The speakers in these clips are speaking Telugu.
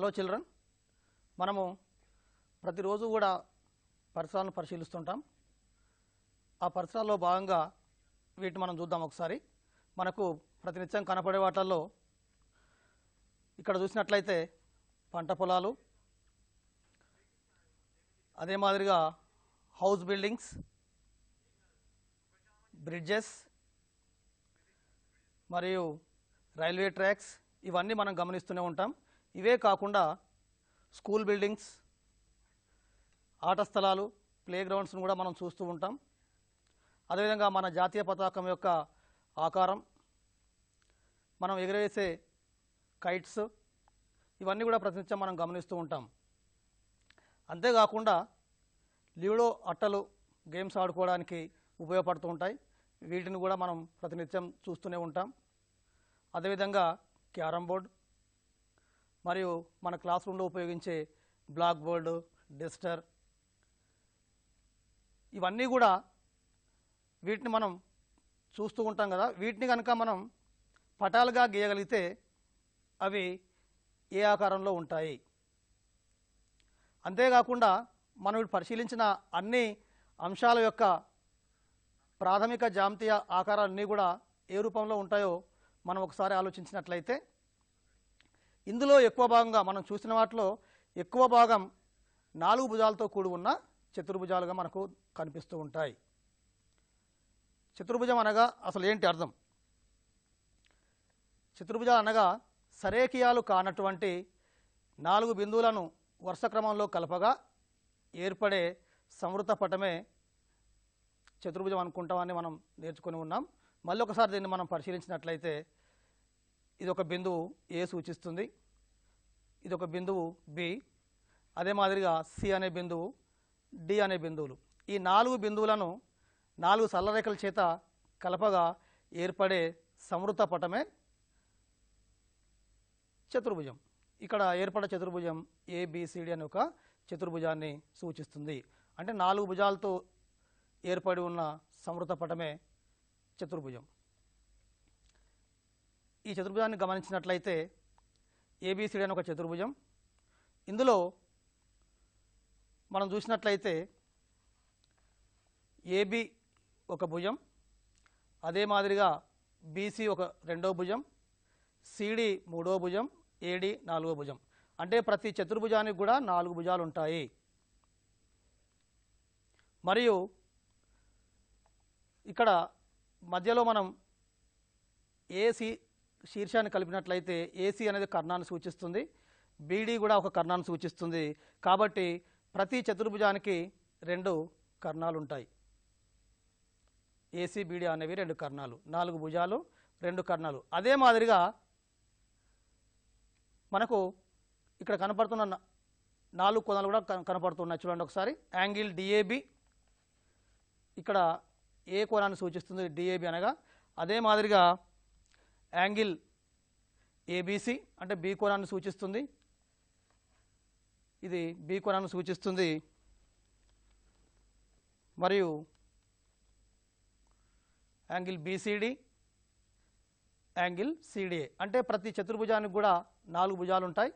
Hello children. మనము ప్రతిరోజు కూడా పరిసరాలను పరిశీలిస్తుంటాం. ఆ పరిసరాల్లో భాగంగా వీటిని మనం చూద్దాం ఒకసారి. మనకు ప్రతినిత్యం కనపడే వాటిల్లో ఇక్కడ చూసినట్లయితే పంట పొలాలు అదే మాదిరిగా హౌస్ బిల్డింగ్స్ బ్రిడ్జెస్ మరియు రైల్వే ట్రాక్స్ ఇవన్నీ మనం గమనిస్తూనే ఉంటాం. ఇవే కాకుండా స్కూల్ బిల్డింగ్స్ ఆట స్థలాలు ప్లే గ్రౌండ్స్ను కూడా మనం చూస్తూ ఉంటాం. అదేవిధంగా మన జాతీయ పతాకం యొక్క ఆకారం మనం ఎగరవేసే కైట్స్ ఇవన్నీ కూడా ప్రతినిత్యం మనం గమనిస్తూ ఉంటాం. అంతేకాకుండా లీడో అట్టలు గేమ్స్ ఆడుకోవడానికి ఉపయోగపడుతూ ఉంటాయి. వీటిని కూడా మనం ప్రతినిత్యం చూస్తూనే ఉంటాం. అదేవిధంగా క్యారమ్ బోర్డ్ మరియు మన క్లాస్ రూమ్లో ఉపయోగించే బ్లాక్ బోర్డు డెస్టర్ ఇవన్నీ కూడా వీటిని మనం చూస్తూ ఉంటాం కదా. వీటిని కనుక మనం పటాలుగా గీయగలిగితే అవి ఏ ఆకారంలో ఉంటాయి? అంతేకాకుండా మనం ఇప్పుడు పరిశీలించిన అన్ని అంశాల యొక్క ప్రాథమిక జామతీయ ఆకారాలన్నీ కూడా ఏ రూపంలో ఉంటాయో మనం ఒకసారి ఆలోచించినట్లయితే ఇందులో ఎక్కువ భాగంగా మనం చూసిన వాటిలో ఎక్కువ భాగం నాలుగు భుజాలతో కూడి ఉన్న చతుర్భుజాలుగా మనకు కనిపిస్తూ ఉంటాయి. చతుర్భుజం అనగా అసలు ఏంటి అర్థం? చతుర్భుజాలు అనగా సరేకియాలు కానటువంటి నాలుగు బిందువులను వరుస క్రమంలో కలపగా ఏర్పడే సంవృత పటమే చతుర్భుజం అనుకుంటామని మనం నేర్చుకొని ఉన్నాం. మళ్ళీ ఒకసారి దీన్ని మనం పరిశీలించినట్లయితే ఇది ఒక బిందువు ఏ సూచిస్తుంది? ఇది ఒక బిందువు బి అదే మాదిరిగా సి అనే బిందువు డి అనే బిందువులు. ఈ నాలుగు బిందువులను నాలుగు సల్లరేఖల చేత కలపగా ఏర్పడే సమృత పటమే చతుర్భుజం. ఇక్కడ ఏర్పడే చతుర్భుజం ఏబిసిడి అనే ఒక చతుర్భుజాన్ని సూచిస్తుంది. అంటే నాలుగు భుజాలతో ఏర్పడి ఉన్న సమృత పటమే చతుర్భుజం. ఈ చతుర్భుజాన్ని గమనించినట్లయితే ఏబిసిడి అని ఒక చతుర్భుజం. ఇందులో మనం చూసినట్లయితే ఏబి ఒక భుజం అదే మాదిరిగా బీసీ ఒక రెండో భుజం సిడి మూడో భుజం ఏడి నాలుగో భుజం. అంటే ప్రతి చతుర్భుజానికి కూడా నాలుగు భుజాలు ఉంటాయి. మరియు ఇక్కడ మధ్యలో మనం ఏసి శీర్షాన్ని కలిపినట్లయితే ఏసీ అనేది కర్ణాన్ని సూచిస్తుంది. బీడీ కూడా ఒక కర్ణాన్ని సూచిస్తుంది. కాబట్టి ప్రతి చతుర్భుజానికి రెండు కర్ణాలు ఉంటాయి ఏసీ బీడీ అనేవి రెండు కర్ణాలు. నాలుగు భుజాలు రెండు కర్ణాలు. అదే మాదిరిగా మనకు ఇక్కడ కనపడుతున్న నాలుగు కోణాలు కూడా కన- కనపడుతున్నాయి. చూడండి ఒకసారి. యాంగిల్ డిఏబి ఇక్కడ ఏ కోణాన్ని సూచిస్తుంది డిఏబి అనగా. అదే మాదిరిగా యాంగిల్ ఏబీసీ అంటే బీ కోణాన్ని సూచిస్తుంది. ఇది బీ కోణాన్ని సూచిస్తుంది. మరియు యాంగిల్ బీసీడీ యాంగిల్ సిడిఏ అంటే ప్రతి చతుర్భుజానికి కూడా నాలుగు భుజాలు ఉంటాయి.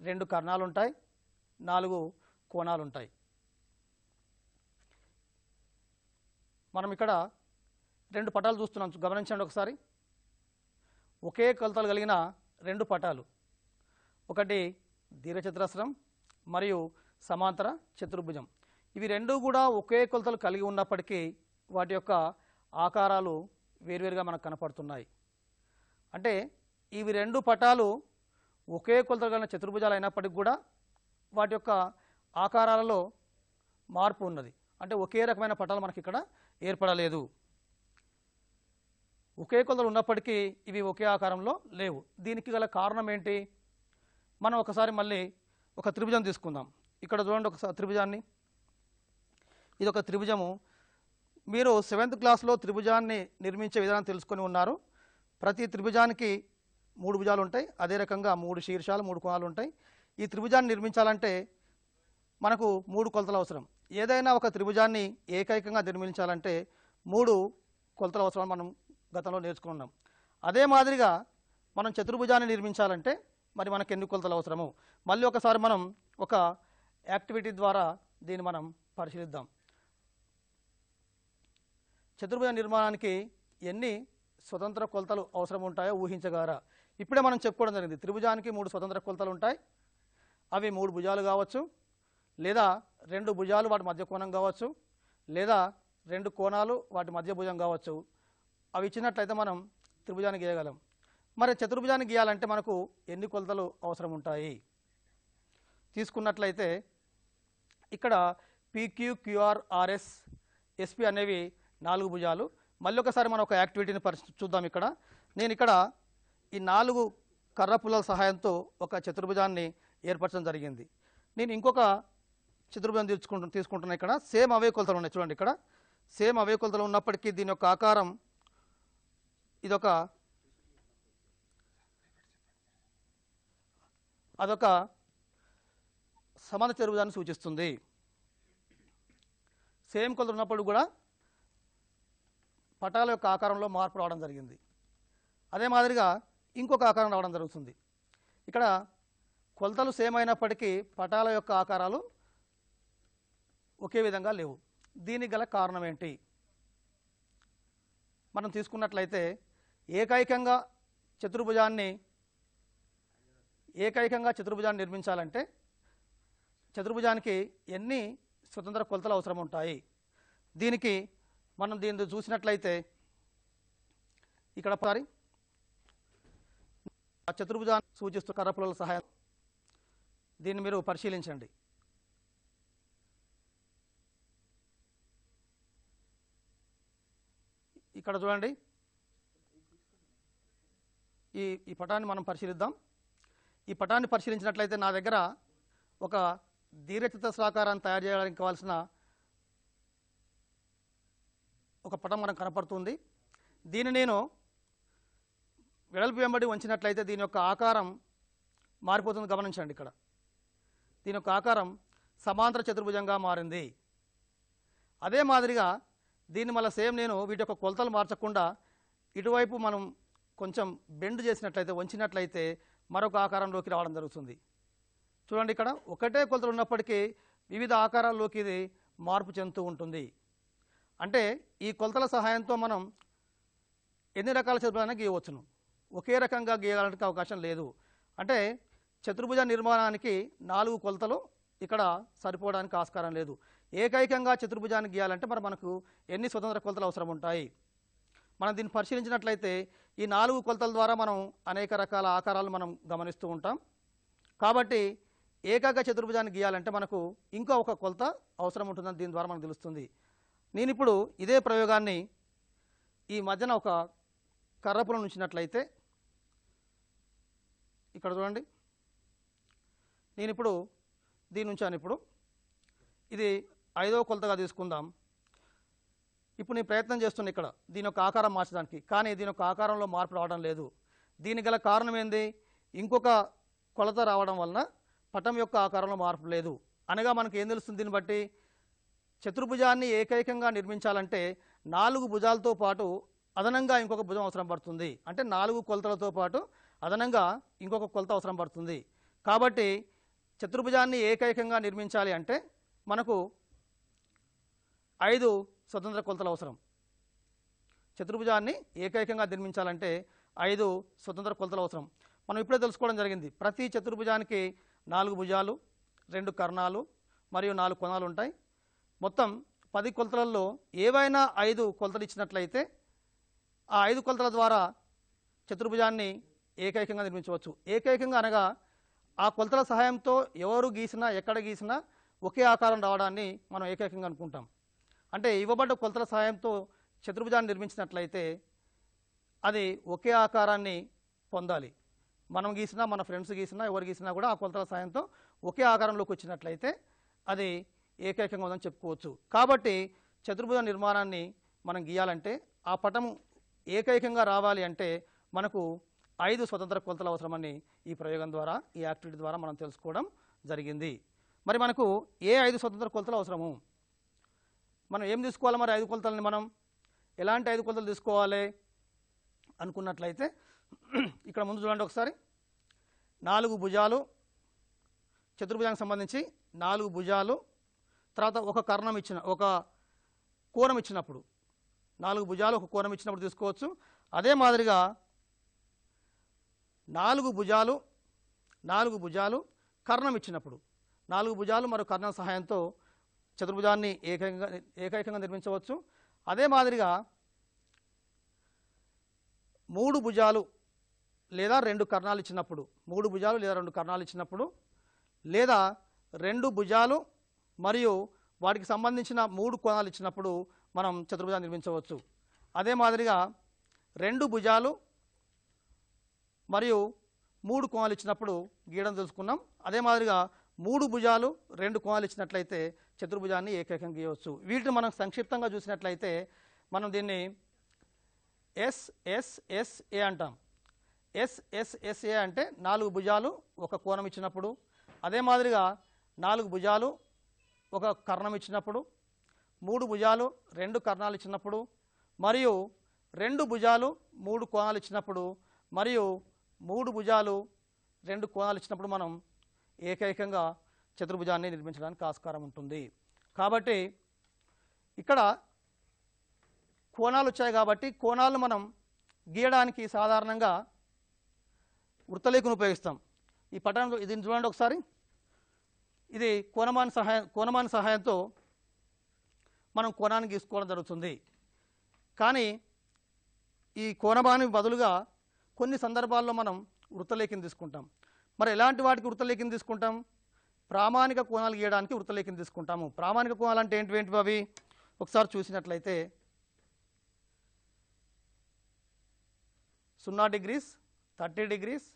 రెండు కర్ణాలు ఉంటాయి. నాలుగు కోణాలు ఉంటాయి. మనం ఇక్కడ రెండు పటాలు చూస్తున్నాం. గమనించండి ఒకసారి. ఒకే కొలతలు కలిగిన రెండు పటాలు. ఒకటి దీర్ఘచతురస్రం మరియు సమాంతర చతుర్భుజం. ఇవి రెండు కూడా ఒకే కొలతలు కలిగి ఉన్నప్పటికీ వాటి యొక్క ఆకారాలు వేరువేరుగా మనకు కనపడుతున్నాయి. అంటే ఇవి రెండు పటాలు ఒకే కొలతలు కలిగిన చతుర్భుజాలు అయినప్పటికీ కూడా వాటి యొక్క ఆకారాలలో మార్పు ఉన్నది. అంటే ఒకే రకమైన పటాలు మనకి ఇక్కడ ఏర్పడలేదు. ఒకే కొలతలు ఉన్నప్పటికీ ఇవి ఒకే ఆకారంలో లేవు. దీనికి గల కారణం ఏంటి? మనం ఒకసారి మళ్ళీ ఒక త్రిభుజం తీసుకుందాం. ఇక్కడ చూడండి ఒక త్రిభుజాన్ని. ఇది ఒక త్రిభుజము. మీరు సెవెంత్ క్లాస్లో త్రిభుజాన్ని నిర్మించే విధానం తెలుసుకొని ఉన్నారు. ప్రతి త్రిభుజానికి మూడు భుజాలు ఉంటాయి. అదే రకంగా మూడు శీర్షాలు మూడు కోణాలు ఉంటాయి. ఈ త్రిభుజాన్ని నిర్మించాలంటే మనకు మూడు కొలతలు అవసరం. ఏదైనా ఒక త్రిభుజాన్ని ఏకైకంగా నిర్మించాలంటే మూడు కొలతలు అవసరం మనం గతంలో నేర్చుకున్నాం. అదే మాదిరిగా మనం చతుర్భుజాన్ని నిర్మించాలంటే మరి మనకు ఎన్ని కొలతలు అవసరము? మళ్ళీ ఒకసారి మనం ఒక యాక్టివిటీ ద్వారా దీన్ని మనం పరిశీలిద్దాం. చతుర్భుజ నిర్మాణానికి ఎన్ని స్వతంత్ర కొలతలు అవసరం ఉంటాయో ఊహించగారా ఇప్పుడే మనం చెప్పుకోవడం జరిగింది. త్రిభుజానికి మూడు స్వతంత్ర కొలతలు ఉంటాయి. అవి మూడు భుజాలు కావచ్చు లేదా రెండు భుజాలు వాటి మధ్య కోణం కావచ్చు లేదా రెండు కోణాలు వాటి మధ్య భుజం కావచ్చు. అవి ఇచ్చినట్లయితే మనం త్రిభుజాన్ని గీయగలం. మరి చతుర్భుజాన్ని గీయాలంటే మనకు ఎన్ని కొలతలు అవసరం ఉంటాయి తీసుకున్నట్లయితే ఇక్కడ పీక్యూ క్యూఆర్ ఆర్ఎస్ ఎస్పి అనేవి నాలుగు భుజాలు. మళ్ళీ ఒకసారి మనం ఒక యాక్టివిటీని పరిశీ చూద్దాం ఇక్కడ. నేను ఇక్కడ ఈ నాలుగు కర్ర పుల్లల సహాయంతో ఒక చతుర్భుజాన్ని ఏర్పరచడం జరిగింది. నేను ఇంకొక చతుర్భుజం తీసుకుంటు తీసుకుంటున్నాను ఇక్కడ. సేమ్ అవే కొలతలు ఉన్నాయి. చూడండి ఇక్కడ. సేమ్ అవే కొలతలు ఉన్నప్పటికీ దీని యొక్క ఆకారం ఇదొక అదొక సమాన చెరువుదాన్ని సూచిస్తుంది. సేమ్ కొలతలు ఉన్నప్పుడు కూడా పటాల యొక్క ఆకారంలో మార్పు రావడం జరిగింది. అదే మాదిరిగా ఇంకొక ఆకారం రావడం జరుగుతుంది. ఇక్కడ కొలతలు సేమ్ అయినప్పటికీ పటాల యొక్క ఆకారాలు ఒకే విధంగా లేవు. దీనికి గల కారణం ఏంటి? మనం తీసుకున్నట్లయితే ఏకైకంగా చతుర్భుజాన్ని ఏకైకంగా చతుర్భుజాన్ని నిర్మించాలంటే చతుర్భుజానికి ఎన్ని స్వతంత్ర కొలతలు అవసరం ఉంటాయి దీనికి మనం దీన్ని చూసినట్లయితే ఇక్కడ ఒకసారి. ఆ చతుర్భుజాన్ని సూచిస్తూ కర్రపుల సహాయం. దీన్ని మీరు పరిశీలించండి. ఇక్కడ చూడండి. ఈ ఈ పటాన్ని మనం పరిశీలిద్దాం. ఈ పటాన్ని పరిశీలించినట్లయితే నా దగ్గర ఒక దీర్ఘచతురస్రాకారాన్ని తయారు చేయడానికి కావాల్సిన ఒక పటం మనకు కనపడుతుంది. దీన్ని నేను వెడల్పు వెంబడి వంచినట్లయితే దీని యొక్క ఆకారం మారిపోతుంది. గమనించండి ఇక్కడ. దీని యొక్క ఆకారం సమాంతర చతుర్భుజంగా మారింది. అదే మాదిరిగా దీన్ని మళ్ళీ సేమ్ నేను వీటి యొక్క కొలతలు మార్చకుండా ఇటువైపు మనం కొంచెం బెండ్ చేసినట్లయితే వంచినట్లయితే మరొక ఆకారంలోకి రావడం జరుగుతుంది. చూడండి ఇక్కడ ఒకటే కొలతలు ఉన్నప్పటికీ వివిధ ఆకారాల్లోకి ఇది మార్పు చెందుతూ ఉంటుంది. అంటే ఈ కొలతల సహాయంతో మనం ఎన్ని రకాల చతుర్భుజాన్ని గీయవచ్చును? ఒకే రకంగా గీయడానికి అవకాశం లేదు. అంటే చతుర్భుజ నిర్మాణానికి నాలుగు కొలతలు ఇక్కడ సరిపోవడానికి ఆస్కారం లేదు. ఏకైకంగా చతుర్భుజాన్ని గీయాలంటే మరి మనకు ఎన్ని స్వతంత్ర కొలతలు అవసరం ఉంటాయి? మనం దీన్ని పరిశీలించినట్లయితే ఈ నాలుగు కొలతల ద్వారా మనం అనేక రకాల ఆకారాలు మనం గమనిస్తూ ఉంటాం. కాబట్టి ఏకాక చతుర్భుజాన్ని గీయాలంటే మనకు ఇంకో ఒక కొలత అవసరం ఉంటుందని దీని ద్వారా మనకు తెలుస్తుంది. నేను ఇప్పుడు ఇదే ప్రయోగాన్ని ఈ మధ్యన ఒక కర్రపుల ఉంచినట్లయితే ఇక్కడ చూడండి. నేను ఇప్పుడు దీని ఉంచాను ఇప్పుడు. ఇది ఐదవ కొలతగా తీసుకుందాం. ఇప్పుడు నేను ప్రయత్నం చేస్తున్నా ఇక్కడ. దీని యొక్క ఆకారం మార్చడానికి. కానీ దీని యొక్క ఆకారంలో మార్పు రావడం లేదు. దీనికి గల కారణం ఏంది? ఇంకొక కొలత రావడం వలన పటం యొక్క ఆకారంలో మార్పు లేదు. అనగా మనకి ఏం తెలుస్తుంది దీన్ని బట్టి? చతుర్భుజాన్ని ఏకైకంగా నిర్మించాలంటే నాలుగు భుజాలతో పాటు అదనంగా ఇంకొక భుజం అవసరం పడుతుంది. అంటే నాలుగు కొలతలతో పాటు అదనంగా ఇంకొక కొలత అవసరం పడుతుంది. కాబట్టి చతుర్భుజాన్ని ఏకైకంగా నిర్మించాలి అంటే మనకు ఐదు స్వతంత్ర కొలతలు అవసరం. చతుర్భుజాన్ని ఏకైకంగా నిర్మించాలంటే ఐదు స్వతంత్ర కొలతలు అవసరం. మనం ఇప్పుడే తెలుసుకోవడం జరిగింది. ప్రతి చతుర్భుజానికి నాలుగు భుజాలు రెండు కర్ణాలు మరియు నాలుగు కొనాలు ఉంటాయి. మొత్తం పది కొలతలలో ఏవైనా ఐదు కొలతలు ఇచ్చినట్లయితే ఆ ఐదు కొలతల ద్వారా చతుర్భుజాన్ని ఏకైకంగా నిర్మించవచ్చు. ఏకైకంగా అనగా ఆ కొలతల సహాయంతో ఎవరు గీసినా ఎక్కడ గీసినా ఒకే ఆకారం రావడాన్ని మనం ఏకైకంగా అనుకుంటాం. అంటే ఇవ్వబడ్డ కొలతల సహాయంతో చతుర్భుజాన్ని నిర్మించినట్లయితే అది ఒకే ఆకారాన్ని పొందాలి. మనం గీసినా మన ఫ్రెండ్స్ గీసినా ఎవరు గీసినా కూడా ఆ కొలతల సాయంతో ఒకే ఆకారంలోకి వచ్చినట్లయితే అది ఏకైకంగా ఉందని చెప్పుకోవచ్చు. కాబట్టి చతుర్భుజ నిర్మాణాన్ని మనం గీయాలంటే ఆ పటం ఏకైకంగా రావాలి అంటే మనకు ఐదు స్వతంత్ర కొలతలు అవసరమని ఈ ప్రయోగం ద్వారా ఈ యాక్టివిటీ ద్వారా మనం తెలుసుకోవడం జరిగింది. మరి మనకు ఏ ఐదు స్వతంత్ర కొలతలు అవసరము? మనం ఏం తీసుకోవాలి మరి ఐదు కొలతలని మనం? ఎలాంటి ఐదు కొలతలు తీసుకోవాలి? అనుకున్నట్లయితే ఇక్కడ ముందు చూడండి ఒకసారి. నాలుగు భుజాలు చతుర్భుజానికి సంబంధించి నాలుగు భుజాలు తర్వాత ఒక కర్ణం ఇచ్చిన ఒక కోణం ఇచ్చినప్పుడు నాలుగు భుజాలు ఒక కోణం ఇచ్చినప్పుడు తీసుకోవచ్చు. అదే మాదిరిగా నాలుగు భుజాలు నాలుగు భుజాలు కర్ణం ఇచ్చినప్పుడు నాలుగు భుజాలు మరో కర్ణం సహాయంతో చతుర్భుజాన్ని ఏకైకంగా ఏకైకంగా నిర్మించవచ్చు. అదే మాదిరిగా మూడు భుజాలు లేదా రెండు కర్ణాలు ఇచ్చినప్పుడు మూడు భుజాలు లేదా రెండు కర్ణాలు ఇచ్చినప్పుడు లేదా రెండు భుజాలు మరియు వాటికి సంబంధించిన మూడు కోణాలు ఇచ్చినప్పుడు మనం చతుర్భుజాన్ని నిర్మించవచ్చు. అదే మాదిరిగా రెండు భుజాలు మరియు మూడు కోణాలు ఇచ్చినప్పుడు గీయడం తెలుసుకున్నాం. అదే మాదిరిగా మూడు భుజాలు రెండు కోణాలు ఇచ్చినట్లయితే చతుర్భుజాన్ని ఏకైకంగా గీయవచ్చు. వీటిని మనం సంక్షిప్తంగా చూసినట్లయితే మనం దీన్ని ఎస్ఎస్ఎస్ఏ అంటాం. ఎస్ఎస్ఎస్ఏ అంటే నాలుగు భుజాలు ఒక కోణం ఇచ్చినప్పుడు అదే మాదిరిగా నాలుగు భుజాలు ఒక కర్ణం ఇచ్చినప్పుడు మూడు భుజాలు రెండు కర్ణాలు ఇచ్చినప్పుడు మరియు రెండు భుజాలు మూడు కోణాలు ఇచ్చినప్పుడు మరియు మూడు భుజాలు రెండు కోణాలు ఇచ్చినప్పుడు మనం ఏకైకంగా చతుర్భుజాన్ని నిర్మించడానికి ఆస్కారం ఉంటుంది. కాబట్టి ఇక్కడ కోణాలు వచ్చాయి కాబట్టి కోణాలు మనం గీయడానికి సాధారణంగా వృత్తలేఖను ఉపయోగిస్తాం. ఈ పట్టణంలో దీన్ని చూడండి ఒకసారి. ఇది కోణమాని సహాయం కోణమాని సహాయంతో మనం కోణాన్ని గీసుకోవడం జరుగుతుంది. కానీ ఈ కోణమాని బదులుగా కొన్ని సందర్భాల్లో మనం వృత్తలేఖని తీసుకుంటాం. మరి ఎలాంటి వాటికి వృత్తలేఖని తీసుకుంటాం? ప్రామాణిక కోణాలు గీయడానికి వృత్తలేఖని తీసుకుంటాము. ప్రామాణిక కోణాలు అంటే ఏంటి ఏంటివి అవి ఒకసారి చూసినట్లయితే సున్నా degrees thirty degrees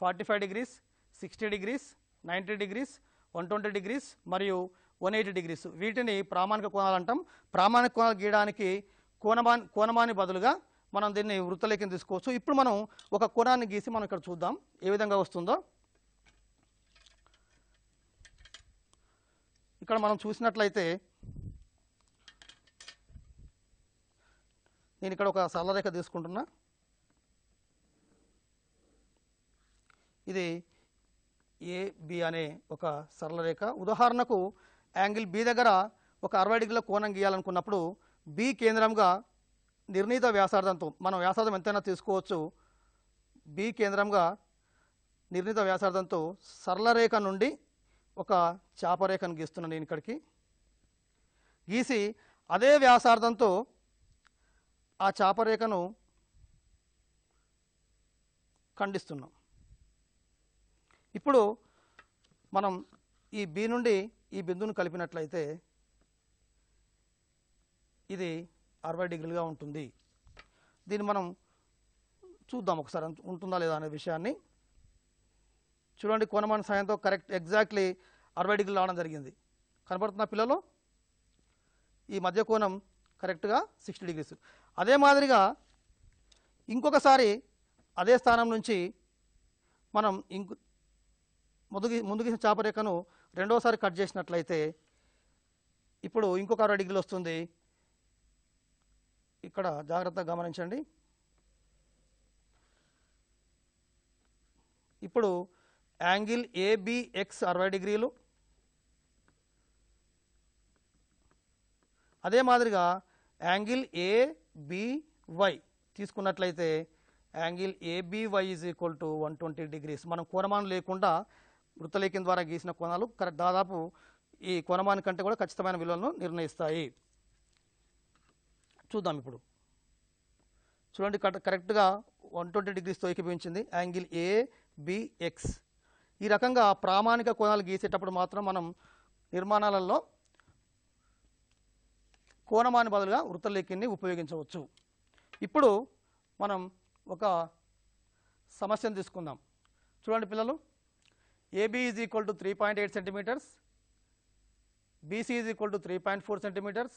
forty five degrees sixty degrees ninety degrees one twenty degrees మరియు వన్ ఎయిటీ డిగ్రీస్. వీటిని ప్రామాణిక కోణాలు అంటాం. ప్రామాణిక కోణాలు గీయడానికి కోణమా కోణమాని బదులుగా మనం దీన్ని వృత్తలేఖం తీసుకోవచ్చు. ఇప్పుడు మనం ఒక కోణాన్ని గీసి మనం ఇక్కడ చూద్దాం. ఏ విధంగా వస్తుందో. ఇక్కడ మనం చూసినట్లయితే నేను ఇక్కడ ఒక సరళరేఖ తీసుకుంటున్నా. ఇది ఏబి అనే ఒక సరళరేఖ ఉదాహరణకు యాంగిల్ బి దగ్గర ఒక అరవై డిగ్రీల కోణం గీయాలనుకున్నప్పుడు బి కేంద్రంగా నిర్ణీత వ్యాసార్థంతో మనం వ్యాసార్థం ఎంతైనా తీసుకోవచ్చు. బి కేంద్రంగా నిర్ణీత వ్యాసార్థంతో సరళరేఖ నుండి ఒక చాపరేఖను గీస్తున్నాను నేను ఇక్కడికి. గీసి అదే వ్యాసార్థంతో ఆ చాపరేఖను ఖండిస్తున్నాం. ఇప్పుడు మనం ఈ బి నుండి ఈ బిందువును కలిపినట్లయితే ఇది అరవై డిగ్రీలుగా ఉంటుంది. దీన్ని మనం చూద్దాం ఒకసారి. ఉంటుందా లేదా అనే విషయాన్ని చూడండి కోణమాన సాయంతో కరెక్ట్ ఎగ్జాక్ట్లీ అరవై డిగ్రీలు రావడం జరిగింది. కనబడుతున్న పిల్లలు? ఈ మధ్య కోణం కరెక్ట్గా సిక్స్టీ డిగ్రీస్. అదే మాదిరిగా ఇంకొకసారి అదే స్థానం నుంచి మనం ఇంకో ముందుకి ముందుకి చాపరేఖను రెండోసారి కట్ చేసినట్లయితే ఇప్పుడు ఇంకొక అరవై డిగ్రీలు వస్తుంది. ఇక్కడ జాగ్రత్తగా గమనించండి. ఇప్పుడు యాంగిల్ ఏబిఎక్స్ అరవై డిగ్రీలు. అదే మాదిరిగా యాంగిల్ ఏబివై తీసుకున్నట్లయితే angle A B Y is equal to one twenty degrees మనం కోణమానం లేకుండా వృత్తలేఖం ద్వారా గీసిన కోణాలు కరెక్ట్. దాదాపు ఈ కోణమాని కంటే కూడా ఖచ్చితమైన విలువలను నిర్ణయిస్తాయి. చూద్దాం ఇప్పుడు. చూడండి కరెక్ట్ కరెక్ట్గా వన్ ట్వంటీ డిగ్రీస్తో ఏకీభవించింది. యాంగిల్ ఏబిఎక్స్ ఈ రకంగా ప్రామాణిక కోణాలు గీసేటప్పుడు మాత్రం మనం నిర్మాణాలలో కోణమాని బదులుగా వృత్తలేఖిని ఉపయోగించవచ్చు. ఇప్పుడు మనం ఒక సమస్యను తీసుకుందాం. చూడండి పిల్లలు. A B is equal to three point eight centimetres B C is equal to three point four centimetres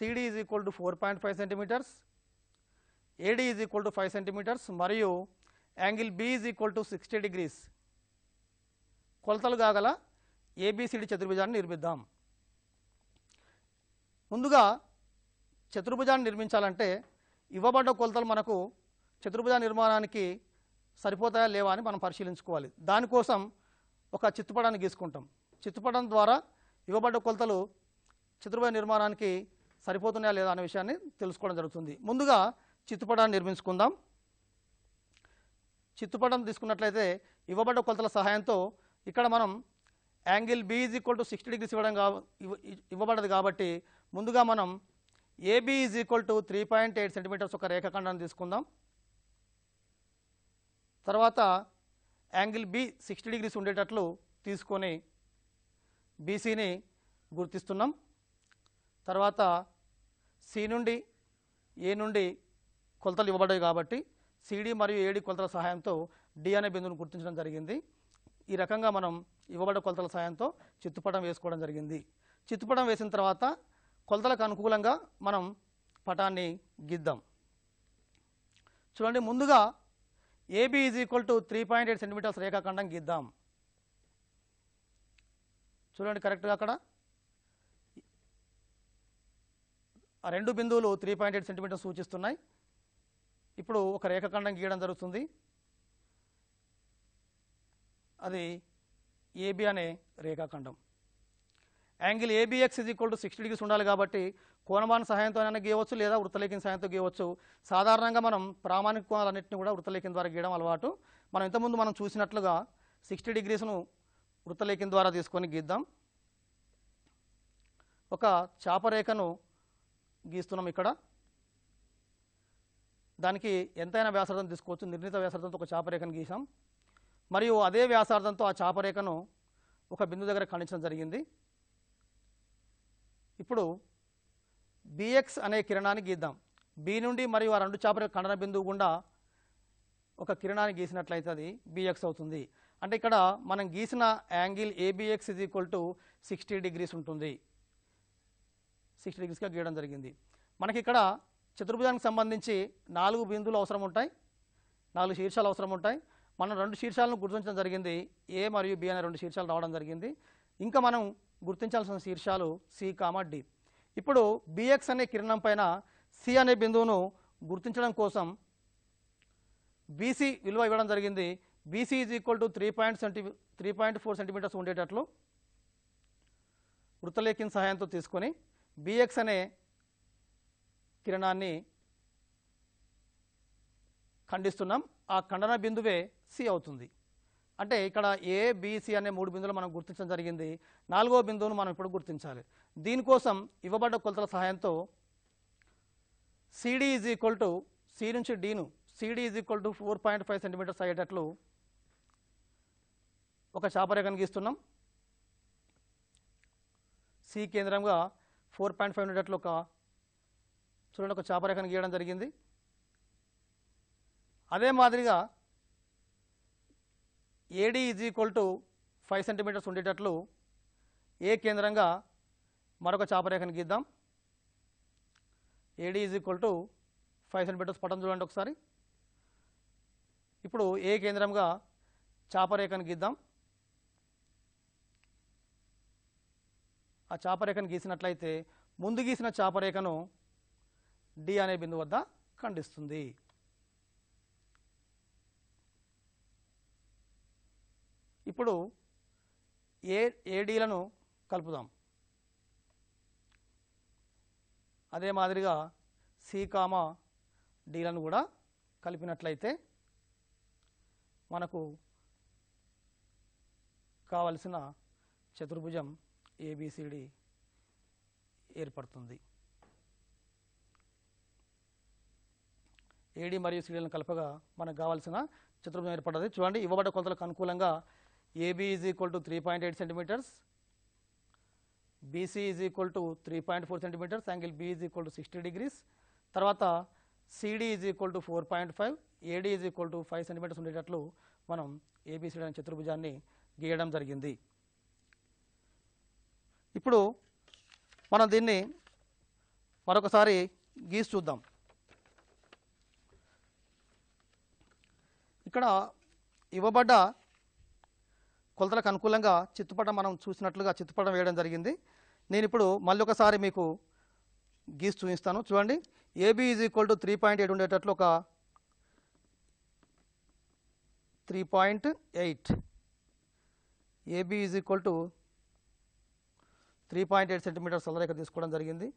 C D is equal to four point five centimetres A D is equal to five centimetres మరియు angle B is equal to sixty degrees కొలతలు కాగల ఏబిసిడి చతుర్భుజాన్ని నిర్మిద్దాం. ముందుగా చతుర్భుజాన్ని నిర్మించాలంటే ఇవ్వబడ్డ కొలతలు మనకు చతుర్భుజ నిర్మాణానికి సరిపోతాయా లేవా అని మనం పరిశీలించుకోవాలి. దానికోసం ఒక చిత్తుపటాన్ని గీసుకుంటాం. చిత్తుపటం ద్వారా ఇవ్వబడ్డ కొలతలు చతుర్భుజ నిర్మాణానికి సరిపోతున్నాయా లేదా అనే విషయాన్ని తెలుసుకోవడం జరుగుతుంది. ముందుగా చిత్తుపటాన్ని నిర్మించుకుందాం. చిత్తుపటం తీసుకున్నట్లయితే ఇవ్వబడ్డ కొలతల సహాయంతో ఇక్కడ మనం angle B is equal to sixty degrees ఇవ్వడం కా ఇవ్వబడ్డది కాబట్టి ముందుగా మనం A B is equal to three point eight centimetres ఒక రేఖాఖండాన్ని తీసుకుందాం. తర్వాత యాంగిల్ బి సిక్స్టీ డిగ్రీస్ ఉండేటట్లు తీసుకొని బీసీని గుర్తిస్తున్నాం. తర్వాత సి నుండి ఏ నుండి కొలతలు ఇవ్వబడ్డాయి కాబట్టి సిడి మరియు ఏడి కొలతల సహాయంతో డి అనే బిందువును గుర్తించడం జరిగింది. ఈ రకంగా మనం ఇవ్వబడ్డ కొలతల సహాయంతో చిత్తుపటం వేసుకోవడం జరిగింది. చిత్తుపటం వేసిన తర్వాత కొలతలకు అనుకూలంగా మనం పటాన్ని గిద్దాం. చూడండి ముందుగా A B is equal to three point eight centimetres రేఖాఖండం గీద్దాం. చూడండి కరెక్ట్గా అక్కడ. ఆ రెండు బిందువులు త్రీ పాయింట్ ఎయిట్ సెంటీమీటర్స్ సూచిస్తున్నాయి. ఇప్పుడు ఒక రేఖాఖండం గీయడం జరుగుతుంది. అది ఏబి అనే రేఖాఖండం. Angle A B X is equal to sixty degrees ఉండాలి కాబట్టి కోణమాన సహాయంతో గీయవచ్చు లేదా వృత్తలేఖన సహాయంతో గీయవచ్చు. సాధారణంగా మనం ప్రామాణిక కోణాలన్నింటినీ కూడా వృత్తలేఖన ద్వారా గీయడం అలవాటు. మనం ఇంతకుముందు మనం చూసినట్లుగా సిక్స్టీ డిగ్రీస్ను వృత్తలేఖన ద్వారా తీసుకొని గీద్దాం. ఒక చాపరేఖను గీస్తున్నాం ఇక్కడ. దానికి ఎంతైనా వ్యాసార్థం తీసుకోవచ్చు. నిర్ణీత వ్యాసార్థంతో ఒక చాపరేఖను గీసాం మరియు అదే వ్యాసార్థంతో ఆ చాపరేఖను ఒక బిందు దగ్గర ఖండించడం జరిగింది. ఇప్పుడు బిఎక్స్ అనే కిరణాన్ని గీద్దాం. బి నుండి మరియు ఆ రెండు చాపరేఖ ఖండన బిందువు గుండా ఒక కిరణాన్ని గీసినట్లయితే అది బిఎక్స్ అవుతుంది. అంటే ఇక్కడ మనం గీసిన angle A B X is equal to sixty degrees ఉంటుంది. సిక్స్టీ డిగ్రీస్గా గీయడం జరిగింది. మనకి ఇక్కడ చతుర్భుజానికి సంబంధించి నాలుగు బిందువులు అవసరం ఉంటాయి. నాలుగు శీర్షాలు అవసరం ఉంటాయి. మనం రెండు శీర్షాలను గుర్తించడం జరిగింది. ఏ మరియు బి అనే రెండు శీర్షాలు రావడం జరిగింది. ఇంకా మనం గుర్తించాల్సిన శీర్షాలు సి కామా డి. ఇప్పుడు బిఎక్స్ అనే కిరణం పైన సి అనే బిందువును గుర్తించడం కోసం బీసీ విలువ ఇవ్వడం జరిగింది. B C is equal to three point centi three point four centimetres ఉండేటట్లు వృత్తలేఖిన సహాయంతో తీసుకొని బిఎక్స్ అనే కిరణాన్ని ఖండిస్తున్నాం. ఆ ఖండన బిందువే సి అవుతుంది. అంటే ఇక్కడ ఏ బీసీ అనే మూడు బిందువులు మనం గుర్తించడం జరిగింది. నాలుగో బిందువును మనం ఇప్పుడు గుర్తించాలి. దీనికోసం ఇవ్వబడ్డ కొలతల సహాయంతో CD is equal to C నుంచి డీను CD is equal to four point five centimetres అయ్యేటట్లు ఒక చాపరేఖను గీస్తున్నాం సి కేంద్రంగా ఫోర్ పాయింట్ ఫైవ్ ఉండేటట్లు ఒక చూడండి ఒక చాపరేఖను గీయడం జరిగింది. అదే మాదిరిగా A D is equal to five centimetres ఉండేటట్లు ఏ కేంద్రంగా మరొక చాపరేఖను గీద్దాం. A D is equal to five centimetres పటం చూడండి ఒకసారి. ఇప్పుడు ఏ కేంద్రంగా చాపరేఖను గీద్దాం. ఆ చాపరేఖను గీసినట్లయితే ముందు గీసిన చాపరేఖను డి అనే బిందు వద్ద ఖండిస్తుంది. ఇప్పుడు ఏ ఏడీలను కలుపుదాం. అదే మాదిరిగా సి కామా డీలను కూడా కలిపినట్లయితే మనకు కావలసిన చతుర్భుజం ఏబిసిడి ఏర్పడుతుంది. ఏడి మరియు సిడీలను కలపగా మనకు కావాల్సిన చిత్రం ఏర్పడ్డది. చూడండి ఇవ్వబడ్డ కొలతలకు అనుకూలంగా A B is equal to three point eight centimetres B C is equal to three point four centimetres angle B is equal to sixty degrees తర్వాత C D is equal to four point five A D is equal to five centimetres ఉండేటట్లు మనం ఏబిసిడి అనే చతుర్భుజాన్ని గీయడం జరిగింది. ఇప్పుడు మనం దీన్ని మరొకసారి గీసి చూద్దాం. ఇక్కడ ఇవ్వబడ్డ కొలతలకు అనుకూలంగా చిత్తుపటం మనం చూసినట్లుగా చిత్తుపటం వేయడం జరిగింది. నేను ఇప్పుడు మళ్ళీ ఒకసారి మీకు గీసి చూపిస్తాను. చూడండి. A B is equal to three point eight ఉండేటట్లు ఒక three point eight A B is equal to three point eight centimetres సలరేఖ తీసుకోవడం జరిగింది.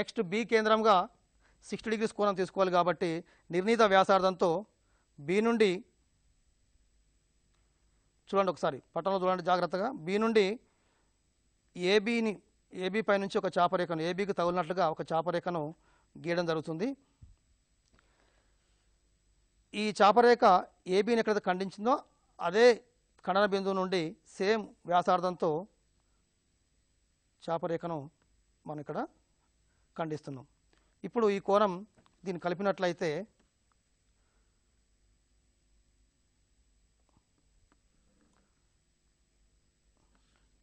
నెక్స్ట్ బి కేంద్రంగా సిక్స్టీ డిగ్రీస్ కోణం తీసుకోవాలి కాబట్టి నిర్ణీత వ్యాసార్థంతో బి నుండి చూడండి ఒకసారి పట్టణంలో చూడండి జాగ్రత్తగా. బి నుండి ఏబీని ఏబీ పై నుంచి ఒక చాపరేఖను ఏబీకి తగిలినట్లుగా ఒక చాపరేఖను గీయడం జరుగుతుంది. ఈ చాపరేఖ ఏబీని ఎక్కడైతే ఖండించిందో అదే ఖండన బిందువు నుండి సేమ్ వ్యాసార్థంతో చాపరేఖను మనం ఇక్కడ ఖండిస్తున్నాం. ఇప్పుడు ఈ కోణం దీన్ని కలిపినట్లయితే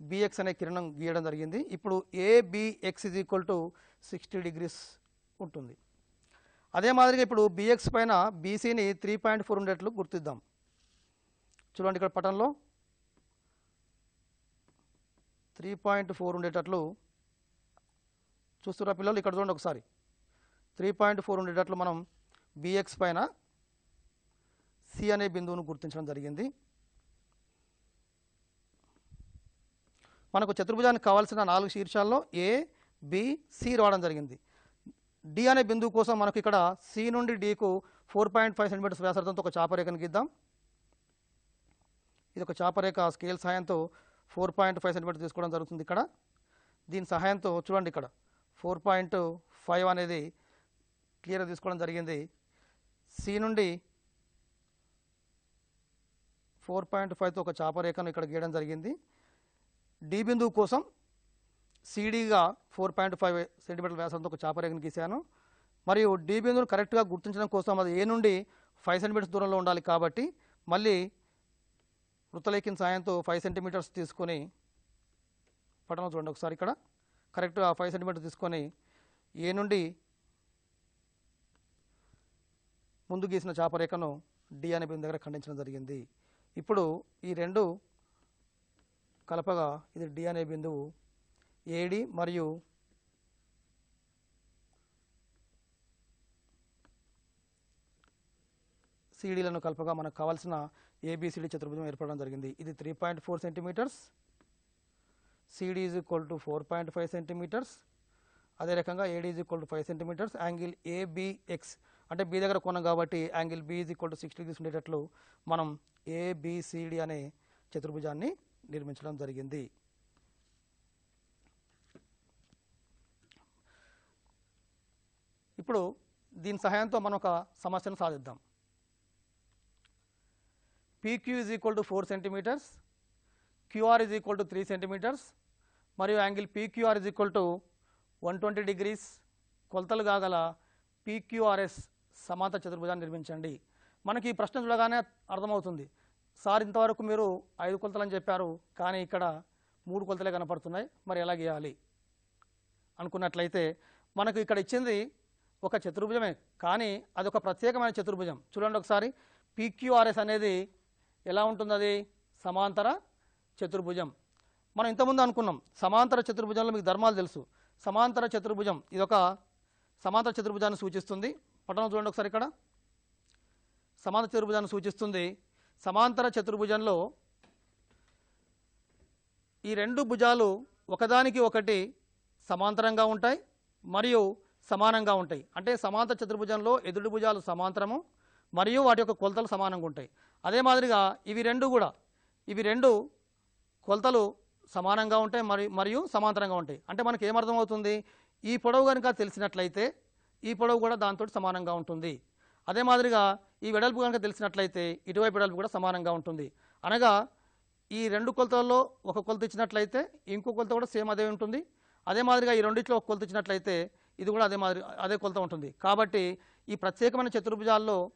బిఎక్స్ అనే కిరణం గీయడం జరిగింది. ఇప్పుడు ABX is equal to sixty degrees ఉంటుంది. అదే మాదిరిగా ఇప్పుడు బిఎక్స్ పైన బీసీని త్రీ పాయింట్ ఫోర్ ఉండేట్లు గుర్తిద్దాం. చూడండి ఇక్కడ పటంలో త్రీ పాయింట్ ఫోర్ ఉండేటట్లు చూస్తున్న పిల్లలు ఇక్కడ చూడండి ఒకసారి. త్రీ పాయింట్ ఫోర్ ఉండేటట్లు మనం బిఎక్స్ పైన సి అనే బిందువును గుర్తించడం జరిగింది. మనకు చతుర్భుజానికి కావాల్సిన నాలుగు శీర్షాల్లో ఏ బి సి రావడం జరిగింది. డి అనే బిందువు కోసం మనకు ఇక్కడ సి నుండి డికు ఫోర్ పాయింట్ ఫైవ్ సెంటీమీటర్స్ వ్యాసార్థంతో ఒక చాపరేఖను గీద్దాం. ఇది ఒక చాపరేఖ స్కేల్ సహాయంతో ఫోర్ పాయింట్ ఫైవ్ సెంటీమీటర్ తీసుకోవడం జరుగుతుంది ఇక్కడ. దీని సహాయంతో చూడండి ఇక్కడ. ఫోర్ పాయింట్ ఫైవ్ అనేది క్లియర్గా తీసుకోవడం జరిగింది. సి నుండి ఫోర్ పాయింట్ ఫైవ్తో ఒక చాపరేఖను ఇక్కడ గీయడం జరిగింది. డి బిందువు కోసం సిడీగా ఫోర్ పాయింట్ ఫైవ్ సెంటీమీటర్ వ్యాసంతో ఒక చాపరేఖను గీశాను. మరియు డి బిందువును కరెక్ట్గా గుర్తించడం కోసం అది ఏ నుండి ఫైవ్ సెంటీమీటర్స్ దూరంలో ఉండాలి కాబట్టి మళ్ళీ వృత్తలేఖిన సాయంతో ఫైవ్ సెంటీమీటర్స్ తీసుకొని పటంలో చూడండి ఒకసారి ఇక్కడ. కరెక్ట్గా ఫైవ్ సెంటీమీటర్స్ తీసుకొని ఏ నుండి ముందు గీసిన చాపరేఖను డి అనే బిందు దగ్గర ఖండించడం జరిగింది. ఇప్పుడు ఈ రెండు కలపగా ఇది డి అనే బిందువు. ఏడి మరియు సిడీలను కలపగా మనకు కావాల్సిన ఏబిసిడి చతుర్భుజం ఏర్పడడం జరిగింది. ఇది three point four centimetres. C D is equal to four point five centimetres. అదే రకంగా A D is equal to five centimetres. Angle A B X అంటే బి దగ్గర కొనం కాబట్టి angle B is equal to sixty degrees ఉండేటట్లు మనం ఏబిసిడి అనే చతుర్భుజాన్ని నిర్మించడం జరిగింది. ఇప్పుడు దీని సహాయంతో మనం ఒక సమస్యను సాధిద్దాం. P Q is equal to four centimetres Q R is equal to three centimetres మరియు angle P Q R is equal to one twenty degrees కొలతలు కాగల పీక్యూఆర్ఎస్ సమాంతర చతుర్భుజాన్ని నిర్మించండి. మనకి ఈ ప్రశ్న చూడగానే అర్థమవుతుంది. సార్ ఇంతవరకు మీరు ఐదు కొలతలు అని చెప్పారు కానీ ఇక్కడ మూడు కొలతలే కనపడుతున్నాయి. మరి ఎలా గీయాలి? అనుకున్నట్లయితే మనకు ఇక్కడ ఇచ్చింది ఒక చతుర్భుజమే కానీ అది ఒక ప్రత్యేకమైన చతుర్భుజం. చూడండి ఒకసారి. పీక్యూఆర్ఎస్ అనేది ఎలా ఉంటుంది అది సమాంతర చతుర్భుజం. మనం ఇంతకుముందు అనుకున్నాం సమాంతర చతుర్భుజంలో మీకు ధర్మాలు తెలుసు. సమాంతర చతుర్భుజం ఇది ఒక సమాంతర చతుర్భుజాన్ని సూచిస్తుంది. పట్టణం చూడండి ఒకసారి ఇక్కడ. సమాంతర చతుర్భుజాన్ని సూచిస్తుంది. సమాంతర చతుర్భుజంలో ఈ రెండు భుజాలు ఒకదానికి ఒకటి సమాంతరంగా ఉంటాయి మరియు సమానంగా ఉంటాయి. అంటే సమాంతర చతుర్భుజంలో ఎదుటి భుజాలు సమాంతరము మరియు వాటి యొక్క కొలతలు సమానంగా ఉంటాయి. అదే మాదిరిగా ఇవి రెండు కూడా ఇవి రెండు కొలతలు సమానంగా ఉంటాయి మరియు మరియు సమాంతరంగా ఉంటాయి. అంటే మనకి ఏమర్థమవుతుంది ఈ పొడవు కనుక తెలిసినట్లయితే ఈ పొడవు కూడా దాంతో సమానంగా ఉంటుంది. అదే మాదిరిగా ఈ వెడల్పు కనుక తెలిసినట్లయితే ఇటువైపు వెడల్పు కూడా సమానంగా ఉంటుంది. అనగా ఈ రెండు కొలతల్లో ఒక కొలత ఇచ్చినట్లయితే ఇంకో కొలత కూడా సేమ్ అదే ఉంటుంది. అదే మాదిరిగా ఈ రెండిట్లో ఒక కొలత ఇచ్చినట్లయితే ఇది కూడా అదే మాదిరి అదే కొలత ఉంటుంది. కాబట్టి ఈ ప్రత్యేకమైన చతుర్భుజాల్లో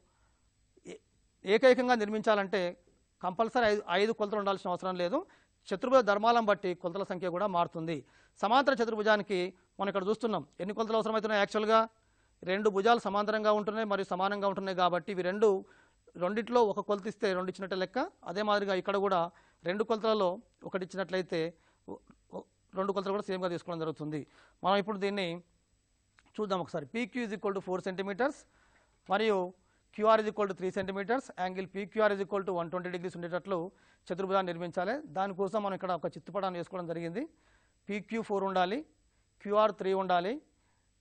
ఏ- ఏకైకంగా నిర్మించాలంటే కంపల్సరీ ఐదు ఐదు కొలతలు ఉండాల్సిన అవసరం లేదు. చతుర్భుజ ధర్మాలను బట్టి కొలతల సంఖ్య కూడా మారుతుంది. సమాంతర చతుర్భుజానికి మనం ఇక్కడ చూస్తున్నాం. ఎన్ని కొలతలు అవసరమవుతున్నాయి యాక్చువల్గా? రెండు భుజాలు సమాంతరంగా ఉంటున్నాయి మరియు సమానంగా ఉంటున్నాయి కాబట్టి ఇవి రెండు రెండిట్లో ఒక కొలత ఇస్తే రెండు ఇచ్చినట్టే లెక్క. అదే మాదిరిగా ఇక్కడ కూడా రెండు కొలతలలో ఒకటి ఇచ్చినట్లయితే రెండు కొలతలు కూడా సేమ్గా తీసుకోవడం జరుగుతుంది. మనం ఇప్పుడు దీన్ని చూద్దాం ఒకసారి. P Q is equal to four centimetres మరియు Q R is equal to three centimetres angle P Q R is equal to one twenty degrees ఉండేటట్లు చతుర్భుజాన్ని నిర్మించాలి. దానికోసం మనం ఇక్కడ ఒక చిత్తుపటాన్ని వేసుకోవడం జరిగింది. పీక్యూ ఫోర్ ఉండాలి క్యూఆర్ త్రీ ఉండాలి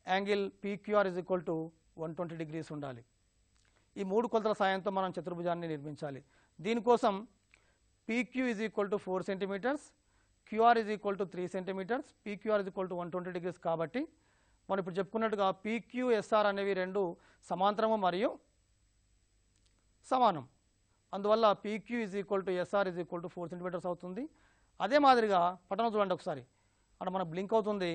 angle P Q R is equal to one twenty degrees ఉండాలి. ఈ మూడు కొలతల సాయంతో మనం చతుర్భుజాన్ని నిర్మించాలి. దీనికోసం P Q is equal to four centimetres Q R is equal to three centimetres P Q R is equal to one twenty degrees కాబట్టి మనం ఇప్పుడు చెప్పుకున్నట్టుగా పీక్యూఎస్ఆర్ అనేవి రెండు సమాంతరము మరియు సమానం. అందువల్ల P Q is equal to S R is equal to four centimetres అవుతుంది. అదే మాదిరిగా పట్టణం చూడండి ఒకసారి. అక్కడ మన బ్లింక్ అవుతుంది.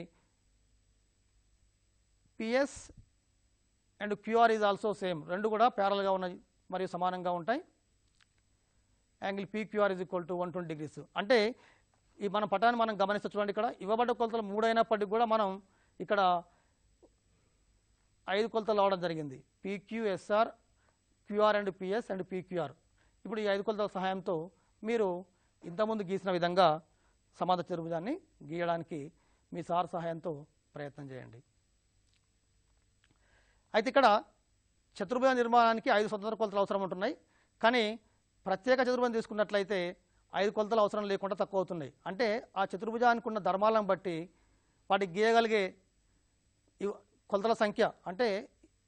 P S and Q R is also same రెండు కూడా ప్యారల్గా ఉన్నాయి మరియు సమానంగా ఉంటాయి. Angle P Q R is equal to one twenty degrees అంటే ఈ మన పటాన్ని మనం గమనిస్తే చూడండి ఇక్కడ ఇవ్వబడ్డ కొలతలు మూడు అయినప్పటికీ కూడా మనం ఇక్కడ ఐదు కొలతలు అవడం జరిగింది. P Q S R Q R and P S and P Q R ఇప్పుడు ఈ ఐదు కొలతల సహాయంతో మీరు ఇంతకుముందు గీసిన విధంగా సమాధ చతుర్భుజాన్ని గీయడానికి మీ సార్ సహాయంతో ప్రయత్నం చేయండి. అయితే ఇక్కడ చతుర్భుజ నిర్మాణానికి ఐదు స్వతంత్ర కొలతలు అవసరం ఉంటున్నాయి. కానీ ప్రత్యేక చతుర్భుజం తీసుకున్నట్లయితే ఐదు కొలతలు అవసరం లేకుండా తక్కువ అవుతున్నాయి. అంటే ఆ చతుర్భుజానికి ఉన్న ధర్మాలను బట్టి వాటికి గీయగలిగే కొలతల సంఖ్య అంటే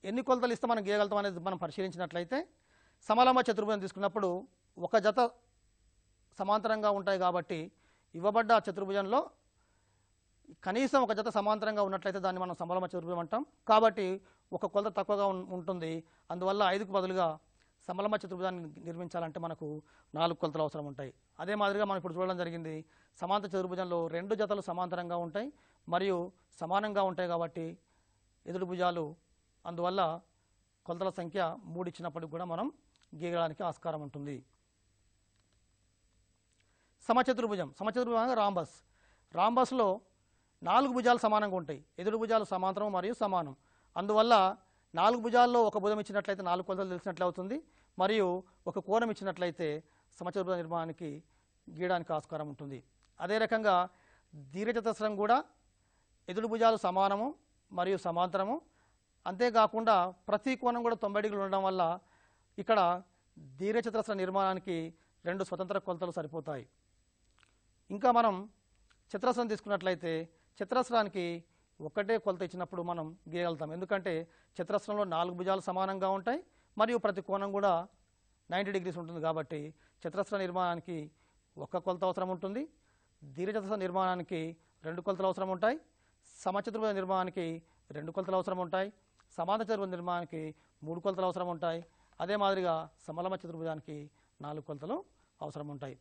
ఎన్ని కొలతలు ఇస్తే మనం గీయగలుగుతాం అనేది మనం పరిశీలించినట్లయితే సమలమ చతుర్భుజం తీసుకున్నప్పుడు ఒక జత సమాంతరంగా ఉంటాయి కాబట్టి ఇవ్వబడ్డ ఆ చతుర్భుజంలో కనీసం ఒక జత సమాంతరంగా ఉన్నట్లయితే దాన్ని మనం సమలమ చతుర్భుజం అంటాం. కాబట్టి ఒక కొలత తక్కువగా ఉంటుంది. అందువల్ల ఐదుకు బదులుగా సమలమ చతుర్భుజాన్ని నిర్మించాలంటే మనకు నాలుగు కొలతలు అవసరం ఉంటాయి. అదే మాదిరిగా మనం ఇప్పుడు చూడడం జరిగింది. సమాంతర చతుర్భుజంలో రెండు జతలు సమాంతరంగా ఉంటాయి మరియు సమానంగా ఉంటాయి కాబట్టి ఎదురు భుజాలు. అందువల్ల కొలతల సంఖ్య మూడు ఇచ్చినప్పటికి కూడా మనం గీయడానికి ఆస్కారం ఉంటుంది. సమచతుర్భుజం. సమచతుర్భుజం రాంబస్. రాంబస్లో నాలుగు భుజాలు సమానంగా ఉంటాయి. ఎదురు భుజాలు సమాంతరం మరియు సమానం. అందువల్ల నాలుగు భుజాల్లో ఒక భుజం ఇచ్చినట్లయితే నాలుగు కొలతలు తెలిసినట్లు అవుతుంది. మరియు ఒక కోణం ఇచ్చినట్లయితే సమచతుర్భుజ నిర్మాణానికి గీయడానికి ఆస్కారం ఉంటుంది. అదే రకంగా దీర్ఘచతురస్రం కూడా ఎదురు భుజాలు సమానము మరియు సమాంతరము. అంతేకాకుండా ప్రతి కోణం కూడా తొంభై డిగ్రీలు ఉండడం వల్ల ఇక్కడ దీర్ఘచతురస్ర నిర్మాణానికి రెండు స్వతంత్ర కొలతలు సరిపోతాయి. ఇంకా మనం చతురస్రం తీసుకున్నట్లయితే చిత్రస్రానికి ఒకటే కొలత ఇచ్చినప్పుడు మనం గీయగలుగుతాం. ఎందుకంటే చిత్రస్రంలో నాలుగు భుజాలు సమానంగా ఉంటాయి మరియు ప్రతి కోణం కూడా నైంటీ డిగ్రీస్ ఉంటుంది కాబట్టి చిత్రస్ర నిర్మాణానికి ఒక్క కొలత అవసరం ఉంటుంది దీర్ఘచతుర నిర్మాణానికి రెండు కొలతలు అవసరం ఉంటాయి సమచతుర్భుజ నిర్మాణానికి రెండు కొలతలు అవసరం ఉంటాయి సమాధ చతుర్భుజ నిర్మాణానికి మూడు కొలతలు అవసరం ఉంటాయి అదే మాదిరిగా సమలమ చతుర్భుజానికి నాలుగు కొలతలు అవసరం ఉంటాయి.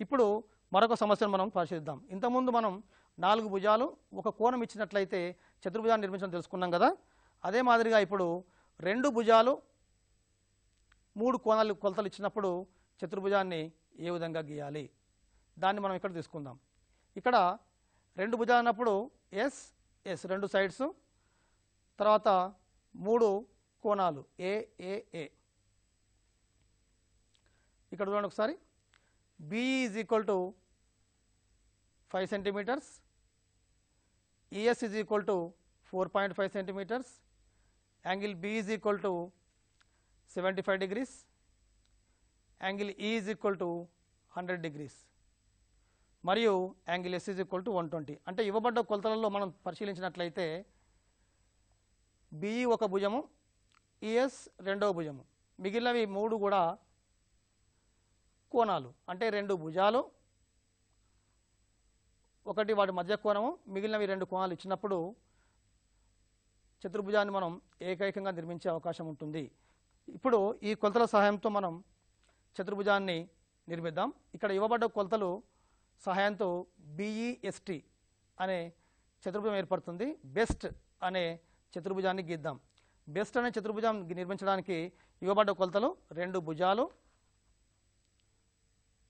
ఇప్పుడు మరొక సమస్యను మనం పరిశీలిద్దాం. ఇంతకుముందు మనం నాలుగు భుజాలు ఒక కోణం ఇచ్చినట్లయితే చతుర్భుజాన్ని నిర్మించడం తెలుసుకున్నాం కదా. అదే మాదిరిగా ఇప్పుడు రెండు భుజాలు మూడు కోణాలు కొలతలు ఇచ్చినప్పుడు చతుర్భుజాన్ని ఏ విధంగా గీయాలి? దాన్ని మనం ఇక్కడ తీసుకుందాం. ఇక్కడ రెండు భుజాలు అన్నప్పుడు ఎస్ ఎస్ రెండు సైడ్స్ తర్వాత మూడు కోణాలు ఏ ఏ ఏ ఇక్కడ చూడండి ఒకసారి. B E is equal to five centimetres E S is equal to four point five centimetres angle B is equal to seventy five degrees angle E is equal to hundred degrees మరియు angle S is equal to one twenty అంటే ఇవ్వబడ్డ కొలతలలో మనం పరిశీలించినట్లయితే బిఈ ఒక భుజము ఈఎస్ రెండవ భుజము. మిగిలినవి మూడు కూడా కోణాలు అంటే రెండు భుజాలు ఒకటి వాటి మధ్య కోణము మిగిలినవి రెండు కోణాలు ఇచ్చినప్పుడు చతుర్భుజాన్ని మనం ఏకైకంగా నిర్మించే అవకాశం ఉంటుంది. ఇప్పుడు ఈ కొలతల సహాయంతో మనం చతుర్భుజాన్ని నిర్మిద్దాం. ఇక్కడ ఇవ్వబడ్డ కొలతలు సహాయంతో బిఈఎస్టి అనే చతుర్భుజం ఏర్పడుతుంది. బెస్ట్ అనే చతుర్భుజాన్ని గీద్దాం. బెస్ట్ అనే చతుర్భుజం నిర్మించడానికి ఇవ్వబడ్డ కొలతలు రెండు భుజాలు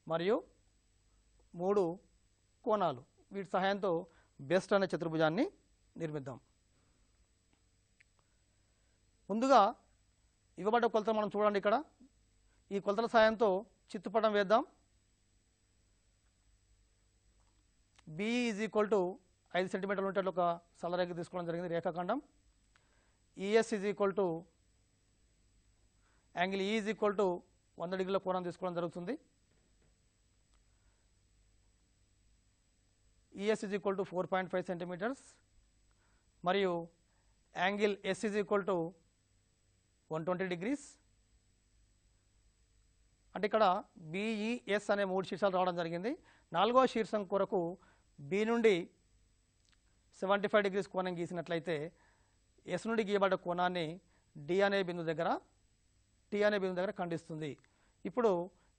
మరియు మూడు కోణాలు. వీటి సహాయంతో బెస్ట్ అనే చతుర్భుజాన్ని నిర్మిద్దాం. ముందుగా ఇవ్వబడ్డ కొలతలు మనం చూడండి ఇక్కడ. ఈ కొలతల సహాయంతో చిత్తుపటం వేద్దాం. బిఈ ఈజ్ ఈక్వల్ టు ఐదు సెంటీమీటర్లు ఉంటే ఒక సలరేఖ తీసుకోవడం జరిగింది రేఖాఖండం. ES is equal to angle is equal to వంద డిగ్రీల కోణం తీసుకోవడం జరుగుతుంది. ES is equal to four point five centimetres మరియు angle S is equal to one twenty degrees అంటే ఇక్కడ బిఈఎస్ e, అనే మూడు శీర్షాలు రావడం జరిగింది. నాలుగో శీర్షం కొరకు బి నుండి సెవెంటీ ఫైవ్ డిగ్రీస్ కోణం గీసినట్లయితే ఎస్ నుండి గీయబడ్డ కోణాన్ని డి అనే బిందు దగ్గర టి అనే బిందు దగ్గర ఖండిస్తుంది. ఇప్పుడు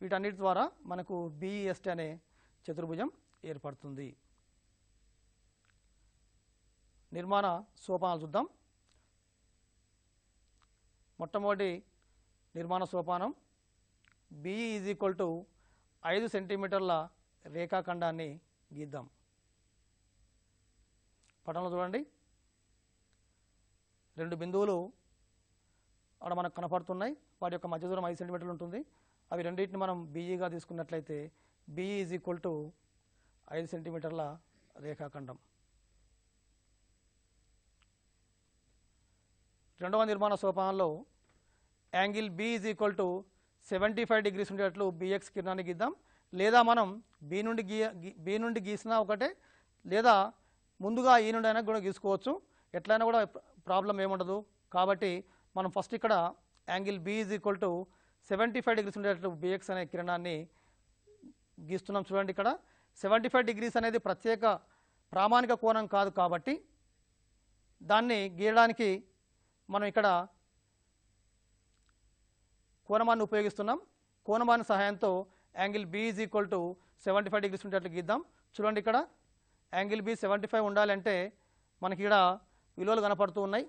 వీటన్నిటి ద్వారా మనకు బిఈఎస్టీ e, అనే చతుర్భుజం ఏర్పడుతుంది. నిర్మాణ సోపానాలు చూద్దాం. మొట్టమొదటి నిర్మాణ సోపానం. బిఈ ఈజ్ ఈక్వల్ టు ఐదు సెంటీమీటర్ల రేఖాఖండాన్ని గీద్దాం. పటంలో చూడండి. రెండు బిందువులు అక్కడ మనకు కనపడుతున్నాయి. వాటి యొక్క మధ్య దూరం ఐదు సెంటీమీటర్లు ఉంటుంది. అవి రెండింటిని మనం బీఈగా తీసుకున్నట్లయితే బీఈ ఈజ్ ఈక్వల్ టు ఐదు సెంటీమీటర్ల రేఖాఖండం. రెండవ నిర్మాణ సోపానంలో angle B is equal to seventy five degrees ఉండేటట్లు బిఎక్స్ కిరణాన్ని గీద్దాం. లేదా మనం బి నుండి గీయ బి నుండి గీసినా ఒకటే లేదా ముందుగా ఈ నుండి అయినా కూడా గీసుకోవచ్చు. ఎట్లయినా కూడా ప్రాబ్లం ఏముండదు. కాబట్టి మనం ఫస్ట్ ఇక్కడ angle B is equal to seventy five degrees ఉండేటట్లు బిఎక్స్ అనే కిరణాన్ని గీస్తున్నాం చూడండి ఇక్కడ. సెవెంటీ ఫైవ్ డిగ్రీస్ అనేది ప్రత్యేక ప్రామాణిక కోణం కాదు కాబట్టి దాన్ని గీయడానికి మనం ఇక్కడ కోనమాన్ని ఉపయోగిస్తున్నాం. కోనమాన్ సహాయంతో angle B is equal to seventy five degrees ఉండేటట్లు గీద్దాం. చూడండి ఇక్కడ. యాంగిల్ బి సెవెంటీ ఫైవ్ ఉండాలంటే మనకి ఇక్కడ విలువలు కనపడుతూ ఉన్నాయి.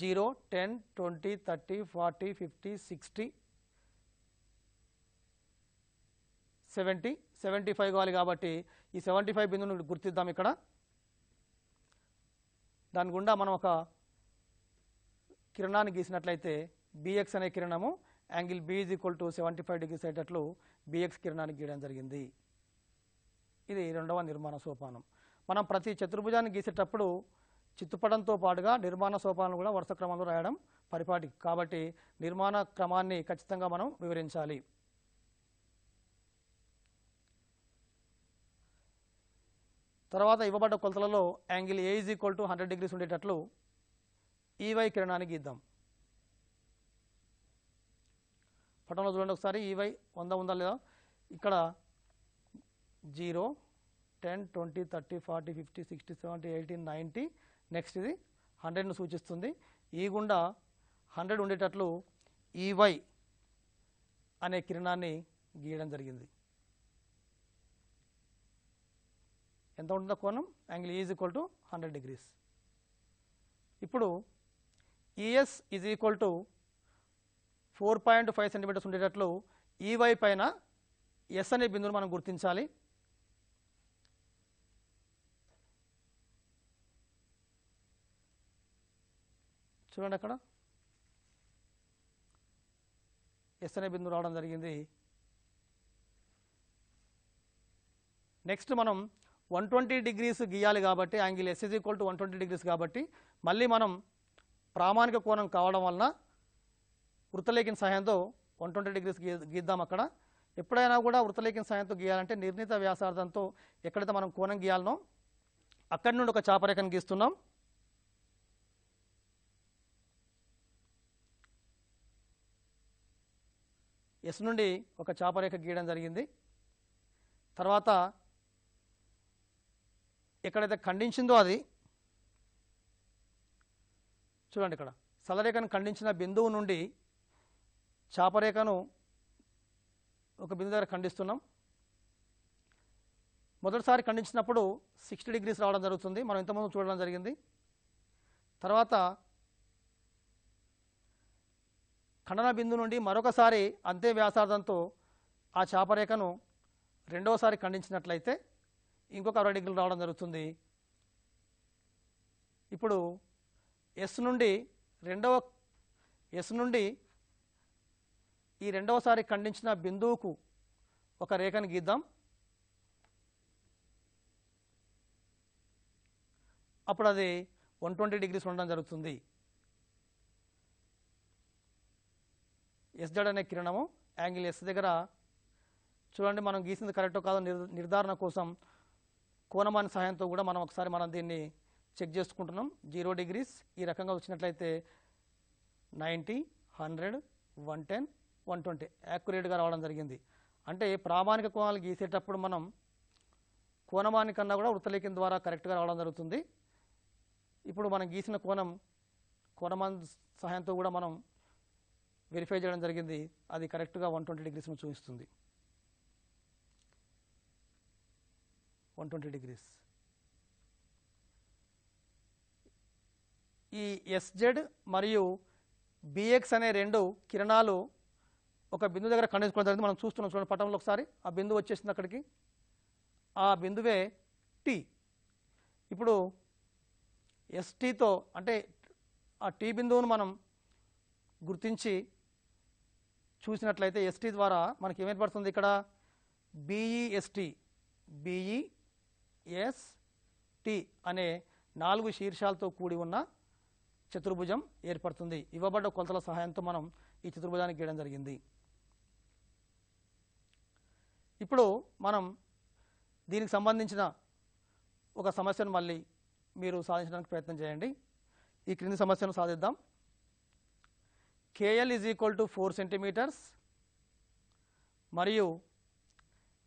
Zero ten twenty thirty forty fifty sixty seventy. Seventy five కావాలి కాబట్టి ఈ సెవెంటీ ఫైవ్ బిందును గుర్తిద్దాం ఇక్కడ. దాని గుండా మనం ఒక కిరణాన్ని గీసినట్లయితే బిఎక్స్ అనే కిరణము angle B is equal to seventy five degrees అయ్యేటట్లు BX కిరణాన్ని గీయడం జరిగింది. ఇది రెండవ నిర్మాణ సోపానం. మనం ప్రతి చతుర్భుజాన్ని గీసేటప్పుడు చిత్తుపడంతో పాటుగా నిర్మాణ సోపానం కూడా వరుస క్రమంలో రాయడం పరిపాటి కాబట్టి నిర్మాణ క్రమాన్ని ఖచ్చితంగా మనం వివరించాలి. తర్వాత ఇవ్వబడ్డ కొలతలలో angle A is equal to hundred degrees ఉండేటట్లు ఈవై కిరణాన్ని గీద్దాం పటంలో చూడండి ఒకసారి ఈవై వంద ఉందా లేదా? ఇక్కడ zero ten twenty thirty forty fifty sixty seventy eighty ninety next ఇది హండ్రెడ్ను సూచిస్తుంది. ఈ గుండా హండ్రెడ్ ఉండేటట్లు ఈవై అనే కిరణాన్ని గీయడం జరిగింది. ఎంత ఉంటుందో కోణం? Angle is equal to hundred degrees ఇప్పుడు ES is equal to four point five centimetres ఉండేటట్లు ఈవై పైన ఎస్ అనే బిందువును మనం గుర్తించాలి. చూడండి అక్కడ. ఎస్ అనే బిందువు రావడం జరిగింది. నెక్స్ట్ మనం వన్ ట్వంటీ డిగ్రీస్ గీయాలి కాబట్టి angle S is equal to one twenty degrees కాబట్టి మళ్ళీ మనం ప్రామాణిక కోణం కావడం వలన వృత్తలేఖిన సహాయంతో వన్ ట్వంటీ డిగ్రీస్ గీ గీద్దాం అక్కడ. ఎప్పుడైనా కూడా వృత్తలేఖిన సహాయంతో గీయాలంటే నిర్ణీత వ్యాసార్థంతో ఎక్కడైతే మనం కోణం గీయాలనో అక్కడి నుండి ఒక చాపరేఖను గీస్తున్నాం. ఎస్ నుండి ఒక చాపరేఖ గీయడం జరిగింది. తర్వాత ఎక్కడైతే ఖండించిందో అది చూడండి ఇక్కడ. సలరేఖను ఖండించిన బిందువు నుండి చాపరేఖను ఒక బిందు దగ్గర ఖండిస్తున్నాం. మొదటిసారి ఖండించినప్పుడు సిక్స్టీ డిగ్రీస్ రావడం జరుగుతుంది. మనం ఇంతకుముందు చూడడం జరిగింది. తర్వాత ఖండన బిందు నుండి మరొకసారి అంతే వ్యాసార్థంతో ఆ చాపరేఖను రెండవసారి ఖండించినట్లయితే ఇంకొక అరవై డిగ్రీలు రావడం జరుగుతుంది. ఇప్పుడు ఎస్ నుండి రెండవ ఎస్ నుండి ఈ రెండవసారి ఖండించిన బిందువుకు ఒక రేఖను గీద్దాం. అప్పుడు అది వన్ ట్వంటీ డిగ్రీస్ ఉండడం జరుగుతుంది. ఎస్జెడ్ అనే కిరణము యాంగిల్ ఎస్ దగ్గర చూడండి మనం గీసింది కరెక్టో కాదో నిర్ధారణ కోసం కోణమాని సహాయంతో కూడా మనం ఒకసారి మనం దీన్ని చెక్ చేసుకుంటున్నాం. జీరో డిగ్రీస్ ఈ రకంగా వచ్చినట్లయితే ninety hundred one ten one twenty యాక్యురేట్గా రావడం జరిగింది. అంటే ప్రామాణిక కోణాలు గీసేటప్పుడు మనం కోణమాని కన్నా కూడా వృత్తలేఖం ద్వారా కరెక్ట్గా రావడం జరుగుతుంది. ఇప్పుడు మనం గీసిన కోణం కోణమాన్ సహాయంతో కూడా మనం వెరిఫై చేయడం జరిగింది. అది కరెక్ట్గా వన్ ట్వంటీ డిగ్రీస్ను చూపిస్తుంది. One twenty degrees. ఈ ఎస్జెడ్ మరియు బిఎక్స్ అనే రెండు కిరణాలు ఒక బిందు దగ్గర ఖండించుకోవడం జరిగింది. మనం చూస్తున్నాం చూడండి పటంలో ఒకసారి. ఆ బిందువు వచ్చేసింది అక్కడికి. ఆ బిందువే టీ ఇప్పుడు ఎస్టీతో అంటే ఆ టీ బిందువును మనం గుర్తించి చూసినట్లయితే ఎస్టీ ద్వారా మనకి ఏమేర్పడుతుంది ఇక్కడ? బీఈఎస్టీ బీఈఎస్టీ అనే నాలుగు శీర్షాలతో కూడి ఉన్న చతుర్భుజం ఏర్పడుతుంది. ఇవ్వబడ్డ కొలతల సహాయంతో మనం ఈ చతుర్భుజానికి గీయడం జరిగింది. ఇప్పుడు మనం దీనికి సంబంధించిన ఒక సమస్యను మళ్ళీ మీరు సాధించడానికి ప్రయత్నం చేయండి. ఈ క్రింది సమస్యను సాధిద్దాం. KL is equal to four centimetres మరియు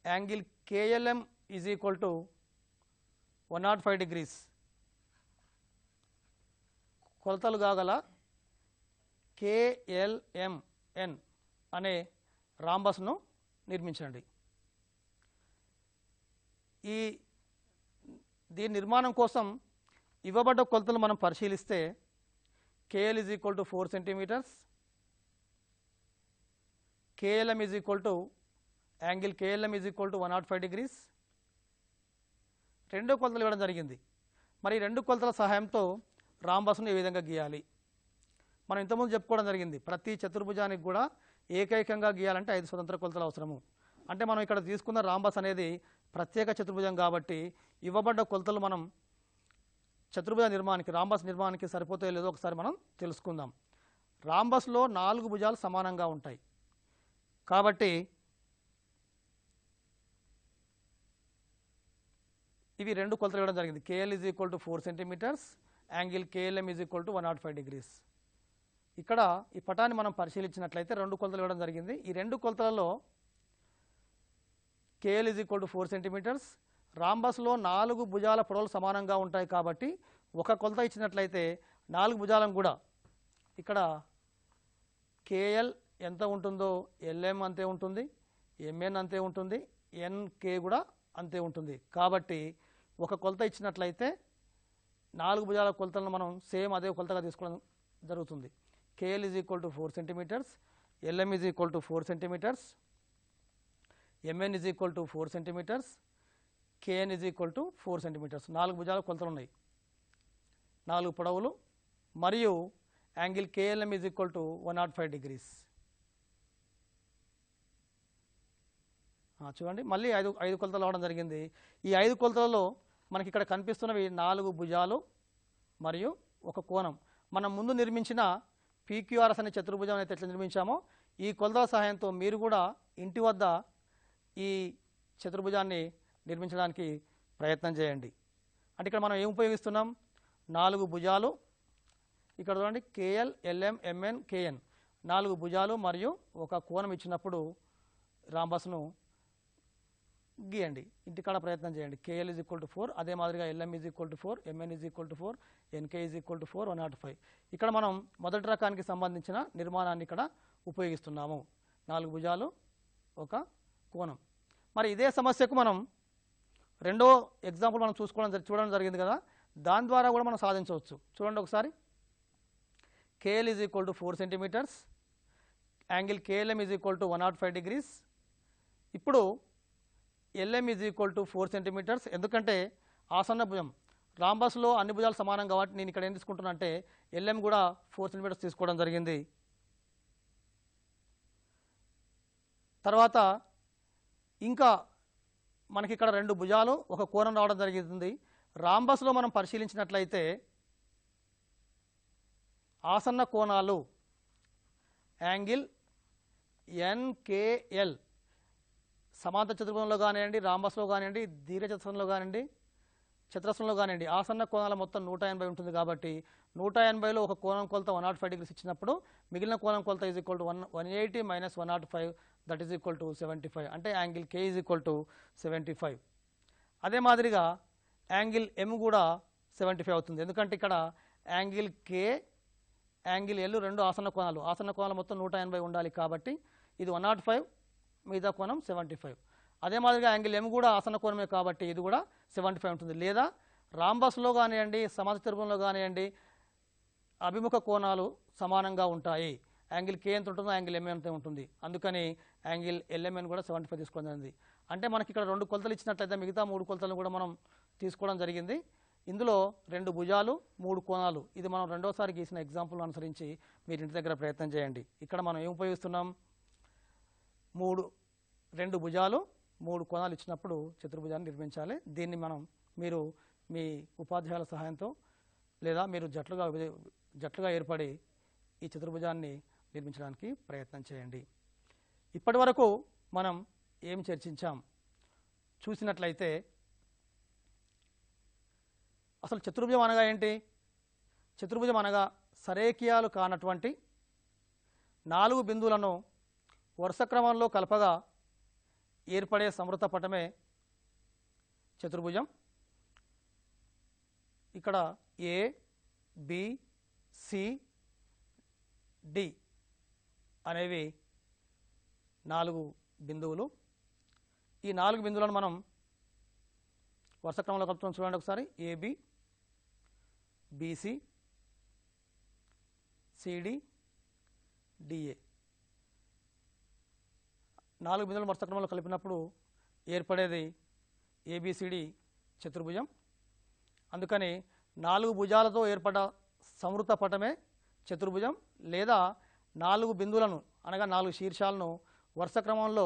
angle KLM is equal to one nought five degrees. కొలతలు కాగల కేఎల్ఎంఎన్ అనే రాంబస్ను నిర్మించండి. ఈ దీని నిర్మాణం కోసం ఇవ్వబడ్డ కొలతలు మనం పరిశీలిస్తే KL is equal to four centimetres KLM is equal to angle KLM is equal to one nought five degrees. రెండు కొలతలు ఇవ్వడం జరిగింది. మరి రెండు కొలతల సహాయంతో రాంబస్ను ఏ విధంగా గీయాలి? మనం ఇంతకుముందు చెప్పుకోవడం జరిగింది. ప్రతి చతుర్భుజానికి కూడా ఏకైకంగా గీయాలంటే ఐదు స్వతంత్ర కొలతలు అవసరము. అంటే మనం ఇక్కడ తీసుకున్న రాంబస్ అనేది ప్రత్యేక చతుర్భుజం కాబట్టి ఇవ్వబడ్డ కొలతలు మనం చతుర్భుజ నిర్మాణానికి రాంబస్ నిర్మాణానికి సరిపోతాయో లేదో ఒకసారి మనం తెలుసుకుందాం. రాంబస్లో నాలుగు భుజాలు సమానంగా ఉంటాయి. కాబట్టి ఇవి రెండు కొలతలు ఇవ్వడం జరిగింది. KL is equal to four centimetres angle KLM is equal to one nought five degrees ఇక్కడ ఈ పటాన్ని మనం పరిశీలించినట్లయితే రెండు కొలతలు ఇవ్వడం జరిగింది. ఈ రెండు కొలతలలో KL is equal to four centimetres రాంబస్లో నాలుగు భుజాల పొడవులు సమానంగా ఉంటాయి కాబట్టి ఒక కొలత ఇచ్చినట్లయితే నాలుగు భుజాలను కూడా ఇక్కడ కేఎల్ ఎంత ఉంటుందో ఎల్ఎం అంతే ఉంటుంది ఎంఎన్ అంతే ఉంటుంది ఎన్కే కూడా అంతే ఉంటుంది. కాబట్టి ఒక కొలత ఇచ్చినట్లయితే నాలుగు భుజాల కొలతలను మనం సేమ్ అదే కొలతగా తీసుకోవడం జరుగుతుంది. KL is equal to four centimetres LM is equal to four centimetres MN is equal to four centimetres KN is equal to four centimetres నాలుగు భుజాల కొలతలు ఉన్నాయి. నాలుగు పొడవులు మరియు angle KLM is equal to one nought five degrees చూడండి. మళ్ళీ ఐదు ఐదు కొలతలు అవడం జరిగింది. ఈ ఐదు కొలతలలో మనకి ఇక్కడ కనిపిస్తున్నవి నాలుగు భుజాలు మరియు ఒక కోణం. మనం ముందు నిర్మించిన పీక్యూఆర్ఎస్ అనే చతుర్భుజం అయితే ఎట్లా నిర్మించామో ఈ కొలతల సహాయంతో మీరు కూడా ఇంటి వద్ద ఈ చతుర్భుజాన్ని నిర్మించడానికి ప్రయత్నం చేయండి. అంటే ఇక్కడ మనం ఏం ఉపయోగిస్తున్నాం? నాలుగు భుజాలు. ఇక్కడ చూడండి కేఎల్ ఎల్ఎం ఎంఎన్ కేఎన్. నాలుగు భుజాలు మరియు ఒక కోణం ఇచ్చినప్పుడు రాంబస్ను గీయండి. ఇంటికాడ ప్రయత్నం చేయండి. KL is equal to four అదే మాదిరిగా LM is equal to four MN is equal to four NK is equal to four one nought five ఇక్కడ మనం మొదటి రకానికి సంబంధించిన నిర్మాణాన్ని ఇక్కడ ఉపయోగిస్తున్నాము. నాలుగు భుజాలు ఒక కోణం. మరి ఇదే సమస్యకు మనం రెండో ఎగ్జాంపుల్ మనం చూసుకోవడం చూడడం జరిగింది కదా. దాని ద్వారా కూడా మనం సాధించవచ్చు. చూడండి ఒకసారి. KL is equal to four centimetres angle KLM is equal to one nought five degrees ఇప్పుడు LM is equal to four centimetres ఎందుకంటే ఆసన్న భుజం. రాంబస్లో అన్ని భుజాలు సమానం కాబట్టి నేను ఇక్కడ ఏం తీసుకుంటున్నా అంటే ఎల్ఎం కూడా ఫోర్ సెంటీమీటర్స్ తీసుకోవడం జరిగింది. తర్వాత ఇంకా మనకి ఇక్కడ రెండు భుజాలు ఒక కోణం రావడం జరుగుతుంది రాంబస్లో మనం పరిశీలించినట్లయితే ఆసన్న కోణాలు యాంగిల్ ఎన్కేఎల్ సమాంత చతుర్భుజంలో కానివ్వండి రాంబస్లో కానివ్వండి దీర్ఘచతురంలో కానివ్వండి చతురస్రంలో కానివ్వండి ఆసన్న కోణాల మొత్తం నూట ఎనభై ఉంటుంది కాబట్టి నూట ఎనభైలో ఒక కోణం కొలత వన్ నాట్ ఫైవ్ డిగ్రీస్ ఇచ్చినప్పుడు మిగిలిన కోణం కొలత is equal to one one eighty minus one nought five that is equal to seventy five అంటే angle K is equal to seventy five అదే మాదిరిగా యాంగిల్ ఎమ్ కూడా సెవెంటీ ఫైవ్ అవుతుంది. ఎందుకంటే ఇక్కడ యాంగిల్ కే యాంగిల్ ఎల్ రెండు ఆసన కోణాలు. ఆసన కోణాలు మొత్తం నూట ఎనభై ఉండాలి కాబట్టి ఇది వన్ నాట్ ఫైవ్ మిగతా కోణం సెవెంటీ ఫైవ్ అదే మాదిరిగా యాంగిల్ ఎమ్ కూడా ఆసన కోణమే కాబట్టి ఇది కూడా సెవెంటీ ఫైవ్ ఉంటుంది. లేదా రాంబస్లో కానివ్వండి సమాజ తిరుపంలో కానివ్వండి అభిముఖ కోణాలు సమానంగా ఉంటాయి. యాంగిల్ కే ఎంత ఉంటుందో యాంగిల్ ఎంఏ ఎంత ఉంటుంది. అందుకని యాంగిల్ ఎల్ఎంఎన్ కూడా సెవెంటీ ఫైవ్ తీసుకోవడం జరిగింది. అంటే మనకి ఇక్కడ రెండు కొలతలు ఇచ్చినట్లయితే మిగతా మూడు కొలతలను కూడా మనం తీసుకోవడం జరిగింది. ఇందులో రెండు భుజాలు మూడు కోణాలు. ఇది మనం రెండోసారి గీసిన ఎగ్జాంపుల్ అనుసరించి మీరు ఇంటి దగ్గర ప్రయత్నం చేయండి. ఇక్కడ మనం ఏం ఉపయోగిస్తున్నాం? మూడు రెండు భుజాలు మూడు కోణాలు ఇచ్చినప్పుడు చతుర్భుజాన్ని నిర్మించాలి. దీన్ని మనం మీరు మీ ఉపాధ్యాయుల సహాయంతో లేదా మీరు జట్లుగా జట్లుగా ఏర్పడి ఈ చతుర్భుజాన్ని నిర్మించడానికి ప్రయత్నం చేయండి. ఇప్పటి వరకు మనం ఏం చర్చించాం? చూసినట్లయితే అసలు చతుర్భుజం అనగా ఏంటి? చతుర్భుజం అనగా సరేకియాలు కానటువంటి నాలుగు బిందువులను వరుస క్రమంలో కలపగా ఏర్పడే సమృత పటమే చతుర్భుజం. ఇక్కడ ఏ బి సి డి అనేవి నాలుగు బిందువులు. ఈ నాలుగు బిందువులను మనం వరుస క్రమంలో కలుపుతాం చూడండి ఒకసారి. ఏబి బీసీ సిడి డిఏ నాలుగు బిందులు వరుస క్రమంలో కలిపినప్పుడు ఏర్పడేది ఏబిసిడి చతుర్భుజం. అందుకని నాలుగు భుజాలతో ఏర్పడ్డ సమృత పటమే చతుర్భుజం లేదా నాలుగు బిందువులను అనగా నాలుగు శీర్షాలను వరుస క్రమంలో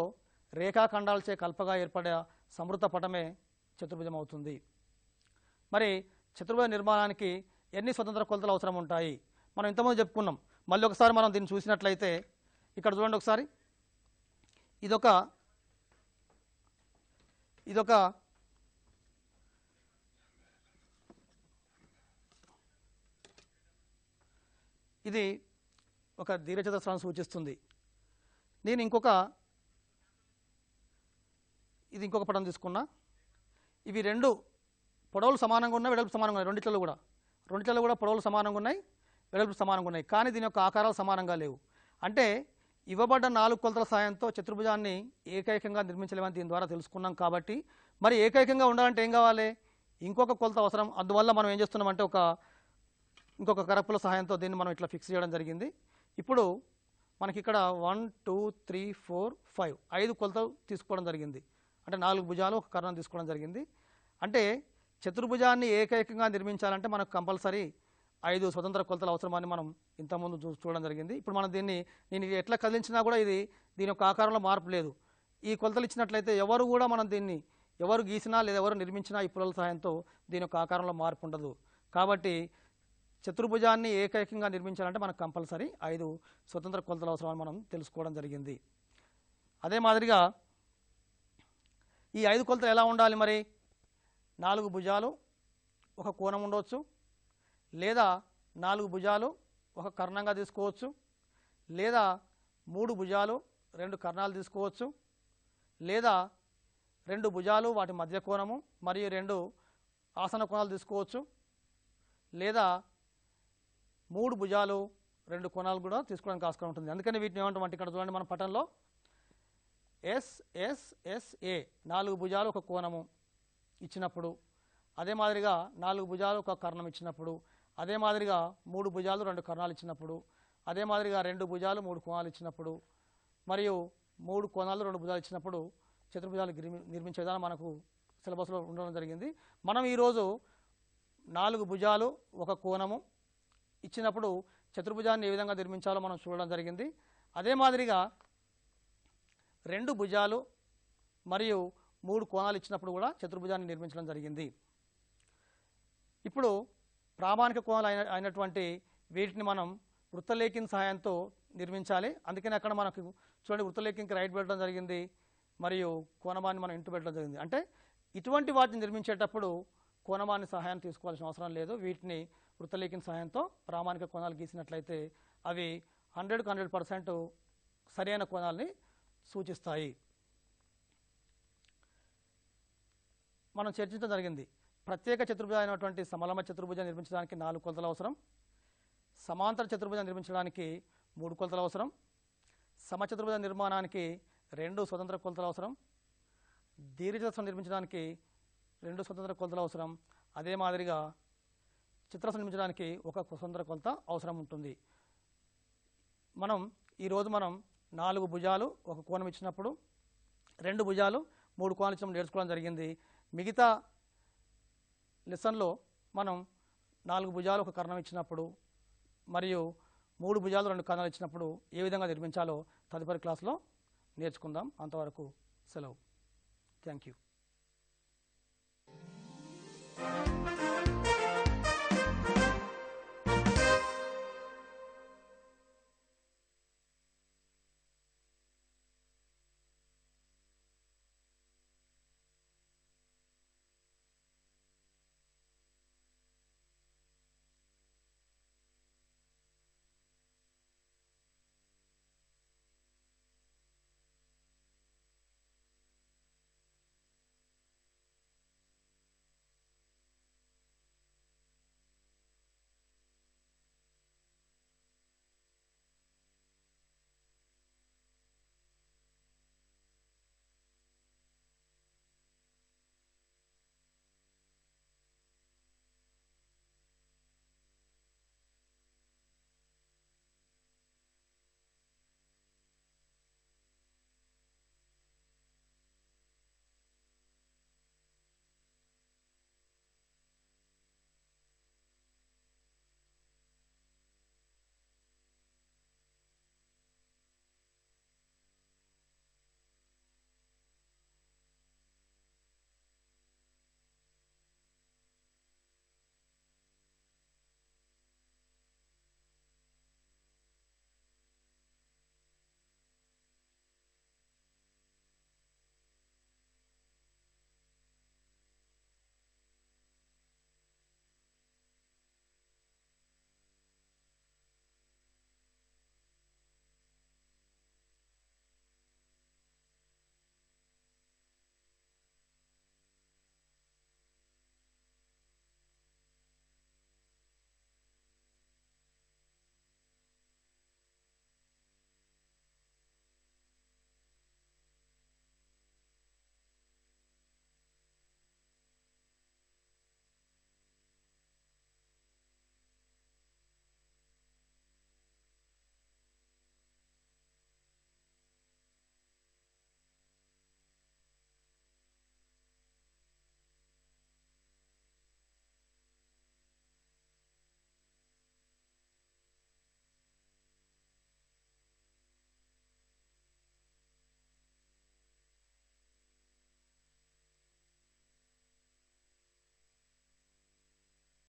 రేఖాఖండాలచే కల్పగా ఏర్పడే సమృత పటమే చతుర్భుజం అవుతుంది. మరి చతుర్భుజ నిర్మాణానికి ఎన్ని స్వతంత్ర కొలతలు అవసరం ఉంటాయి మనం ఇంతకుముందు చెప్పుకున్నాం. మళ్ళీ ఒకసారి మనం దీన్ని చూసినట్లయితే ఇక్కడ చూడండి ఒకసారి. ఇదొక ఇదొక ఇది ఒక దీర్ఘచతురస్రాన్ని సూచిస్తుంది. నేను ఇంకొక ఇది ఇంకొక పటం తీసుకున్నా. ఇవి రెండు పొడవులు సమానంగా ఉన్నాయి వెడల్పు సమానంగా ఉన్నాయి. రెండిట్లలో కూడా. రెండిట్లలో కూడా పొడవులు సమానంగా ఉన్నాయి వెడల్పు సమానంగా ఉన్నాయి. కానీ దీని యొక్క ఆకారాలు సమానంగా లేవు. అంటే ఇవ్వబడ్డ నాలుగు కొలతల సాయంతో చతుర్భుజాన్ని ఏకైకంగా నిర్మించలేమని దీని ద్వారా తెలుసుకున్నాం కాబట్టి మరి ఏకైకంగా ఉండాలంటే ఏం కావాలి? ఇంకొక కొలత అవసరం. అందువల్ల మనం ఏం చేస్తున్నామంటే ఒక ఇంకొక కరపుల సహాయంతో దీన్ని మనం ఇట్లా ఫిక్స్ చేయడం జరిగింది. ఇప్పుడు మనకి ఇక్కడ one two three four five ఐదు కొలతలు తీసుకోవడం జరిగింది. అంటే నాలుగు భుజాలు ఒక కర్ణం తీసుకోవడం జరిగింది. అంటే చతుర్భుజాన్ని ఏకైకంగా నిర్మించాలంటే మనకు కంపల్సరీ ఐదు స్వతంత్ర కొలతలు అవసరమని మనం ఇంతకుముందు చూ చూడడం జరిగింది. ఇప్పుడు మనం దీన్ని నేను ఎట్లా కదిలించినా కూడా ఇది దీని యొక్క ఆకారంలో మార్పు లేదు. ఈ కొలతలు ఇచ్చినట్లయితే ఎవరు కూడా మనం దీన్ని ఎవరు గీసినా లేదా ఎవరు నిర్మించినా ఈ పుల్లల సహాయంతో దీని యొక్క ఆకారంలో మార్పు ఉండదు. కాబట్టి చతుర్భుజాన్ని ఏకైకంగా నిర్మించాలంటే మనకు కంపల్సరీ ఐదు స్వతంత్ర కొలతలు అవసరమని మనం తెలుసుకోవడం జరిగింది. అదే మాదిరిగా ఈ ఐదు కొలతలు ఎలా ఉండాలి మరి? నాలుగు భుజాలు ఒక కోణం ఉండవచ్చు లేదా నాలుగు భుజాలు ఒక కర్ణంగా తీసుకోవచ్చు లేదా మూడు భుజాలు రెండు కర్ణాలు తీసుకోవచ్చు లేదా రెండు భుజాలు వాటి మధ్య కోణము మరియు రెండు ఆసన కోణాలు తీసుకోవచ్చు లేదా మూడు భుజాలు రెండు కోణాలు కూడా తీసుకోవడానికి ఆస్కారం ఉంటుంది. అందుకని వీటిని ఏమంటామంటే ఇక్కడ చూడండి మన పటంలో ఎస్ఎస్ఎస్ఏ నాలుగు భుజాలు ఒక కోణము ఇచ్చినప్పుడు అదే మాదిరిగా నాలుగు భుజాలు ఒక కర్ణం ఇచ్చినప్పుడు అదే మాదిరిగా మూడు భుజాలు రెండు కర్ణాలు ఇచ్చినప్పుడు అదే మాదిరిగా రెండు భుజాలు మూడు కోణాలు ఇచ్చినప్పుడు మరియు మూడు కోణాలు రెండు భుజాలు ఇచ్చినప్పుడు చతుర్భుజాలు నిర్మించే విధానం మనకు సిలబస్లో ఉండడం జరిగింది. మనం ఈరోజు నాలుగు భుజాలు ఒక కోణము ఇచ్చినప్పుడు చతుర్భుజాన్ని ఏ విధంగా నిర్మించాలో మనం చూడడం జరిగింది. అదే మాదిరిగా రెండు భుజాలు మరియు మూడు కోణాలు ఇచ్చినప్పుడు కూడా చతుర్భుజాన్ని నిర్మించడం జరిగింది. ఇప్పుడు ప్రామాణిక కోణాలు అయిన అయినటువంటి వీటిని మనం వృత్తలేఖిన్ సహాయంతో నిర్మించాలి. అందుకని అక్కడ మనకు చూడండి వృత్తలేఖిన్కి రైట్ పెట్టడం జరిగింది మరియు కోనమాన్ని మనం ఇంటి పెట్టడం జరిగింది. అంటే ఇటువంటి వాటిని నిర్మించేటప్పుడు కోనమాన్ని సహాయం తీసుకోవాల్సిన అవసరం లేదు. వీటిని వృత్తలేఖిన్ సహాయంతో ప్రామాణిక కోణాలు గీసినట్లయితే అవి హండ్రెడ్కి హండ్రెడ్ పర్సెంట్ సరైన కోణాలని సూచిస్తాయి. మనం చర్చించడం జరిగింది. ప్రత్యేక చతుర్భుజం అయినటువంటి సమలమ చతుర్భుజం నిర్మించడానికి నాలుగు కొలతలు అవసరం. సమాంతర చతుర్భుజం నిర్మించడానికి మూడు కొలతలు అవసరం. సమచతుర్భుజ నిర్మాణానికి రెండు స్వతంత్ర కొలతలు అవసరం. దీర్ఘచతురం నిర్మించడానికి రెండు స్వతంత్ర కొలతలు అవసరం. అదే మాదిరిగా చిత్రసం నిర్మించడానికి ఒక స్వతంత్ర కొలత అవసరం ఉంటుంది. మనం ఈరోజు మనం నాలుగు భుజాలు ఒక కోణం ఇచ్చినప్పుడు రెండు భుజాలు మూడు కోణాలు ఇచ్చినప్పుడు నేర్చుకోవడం జరిగింది. మిగతా లెసన్లో మనం నాలుగు భుజాలు ఒక కర్ణం ఇచ్చినప్పుడు మరియు మూడు భుజాలు రెండు కర్ణాలు ఇచ్చినప్పుడు ఏ విధంగా నిర్మించాలో తదుపరి క్లాస్లో నేర్చుకుందాం. అంతవరకు సెలవు. Thank you.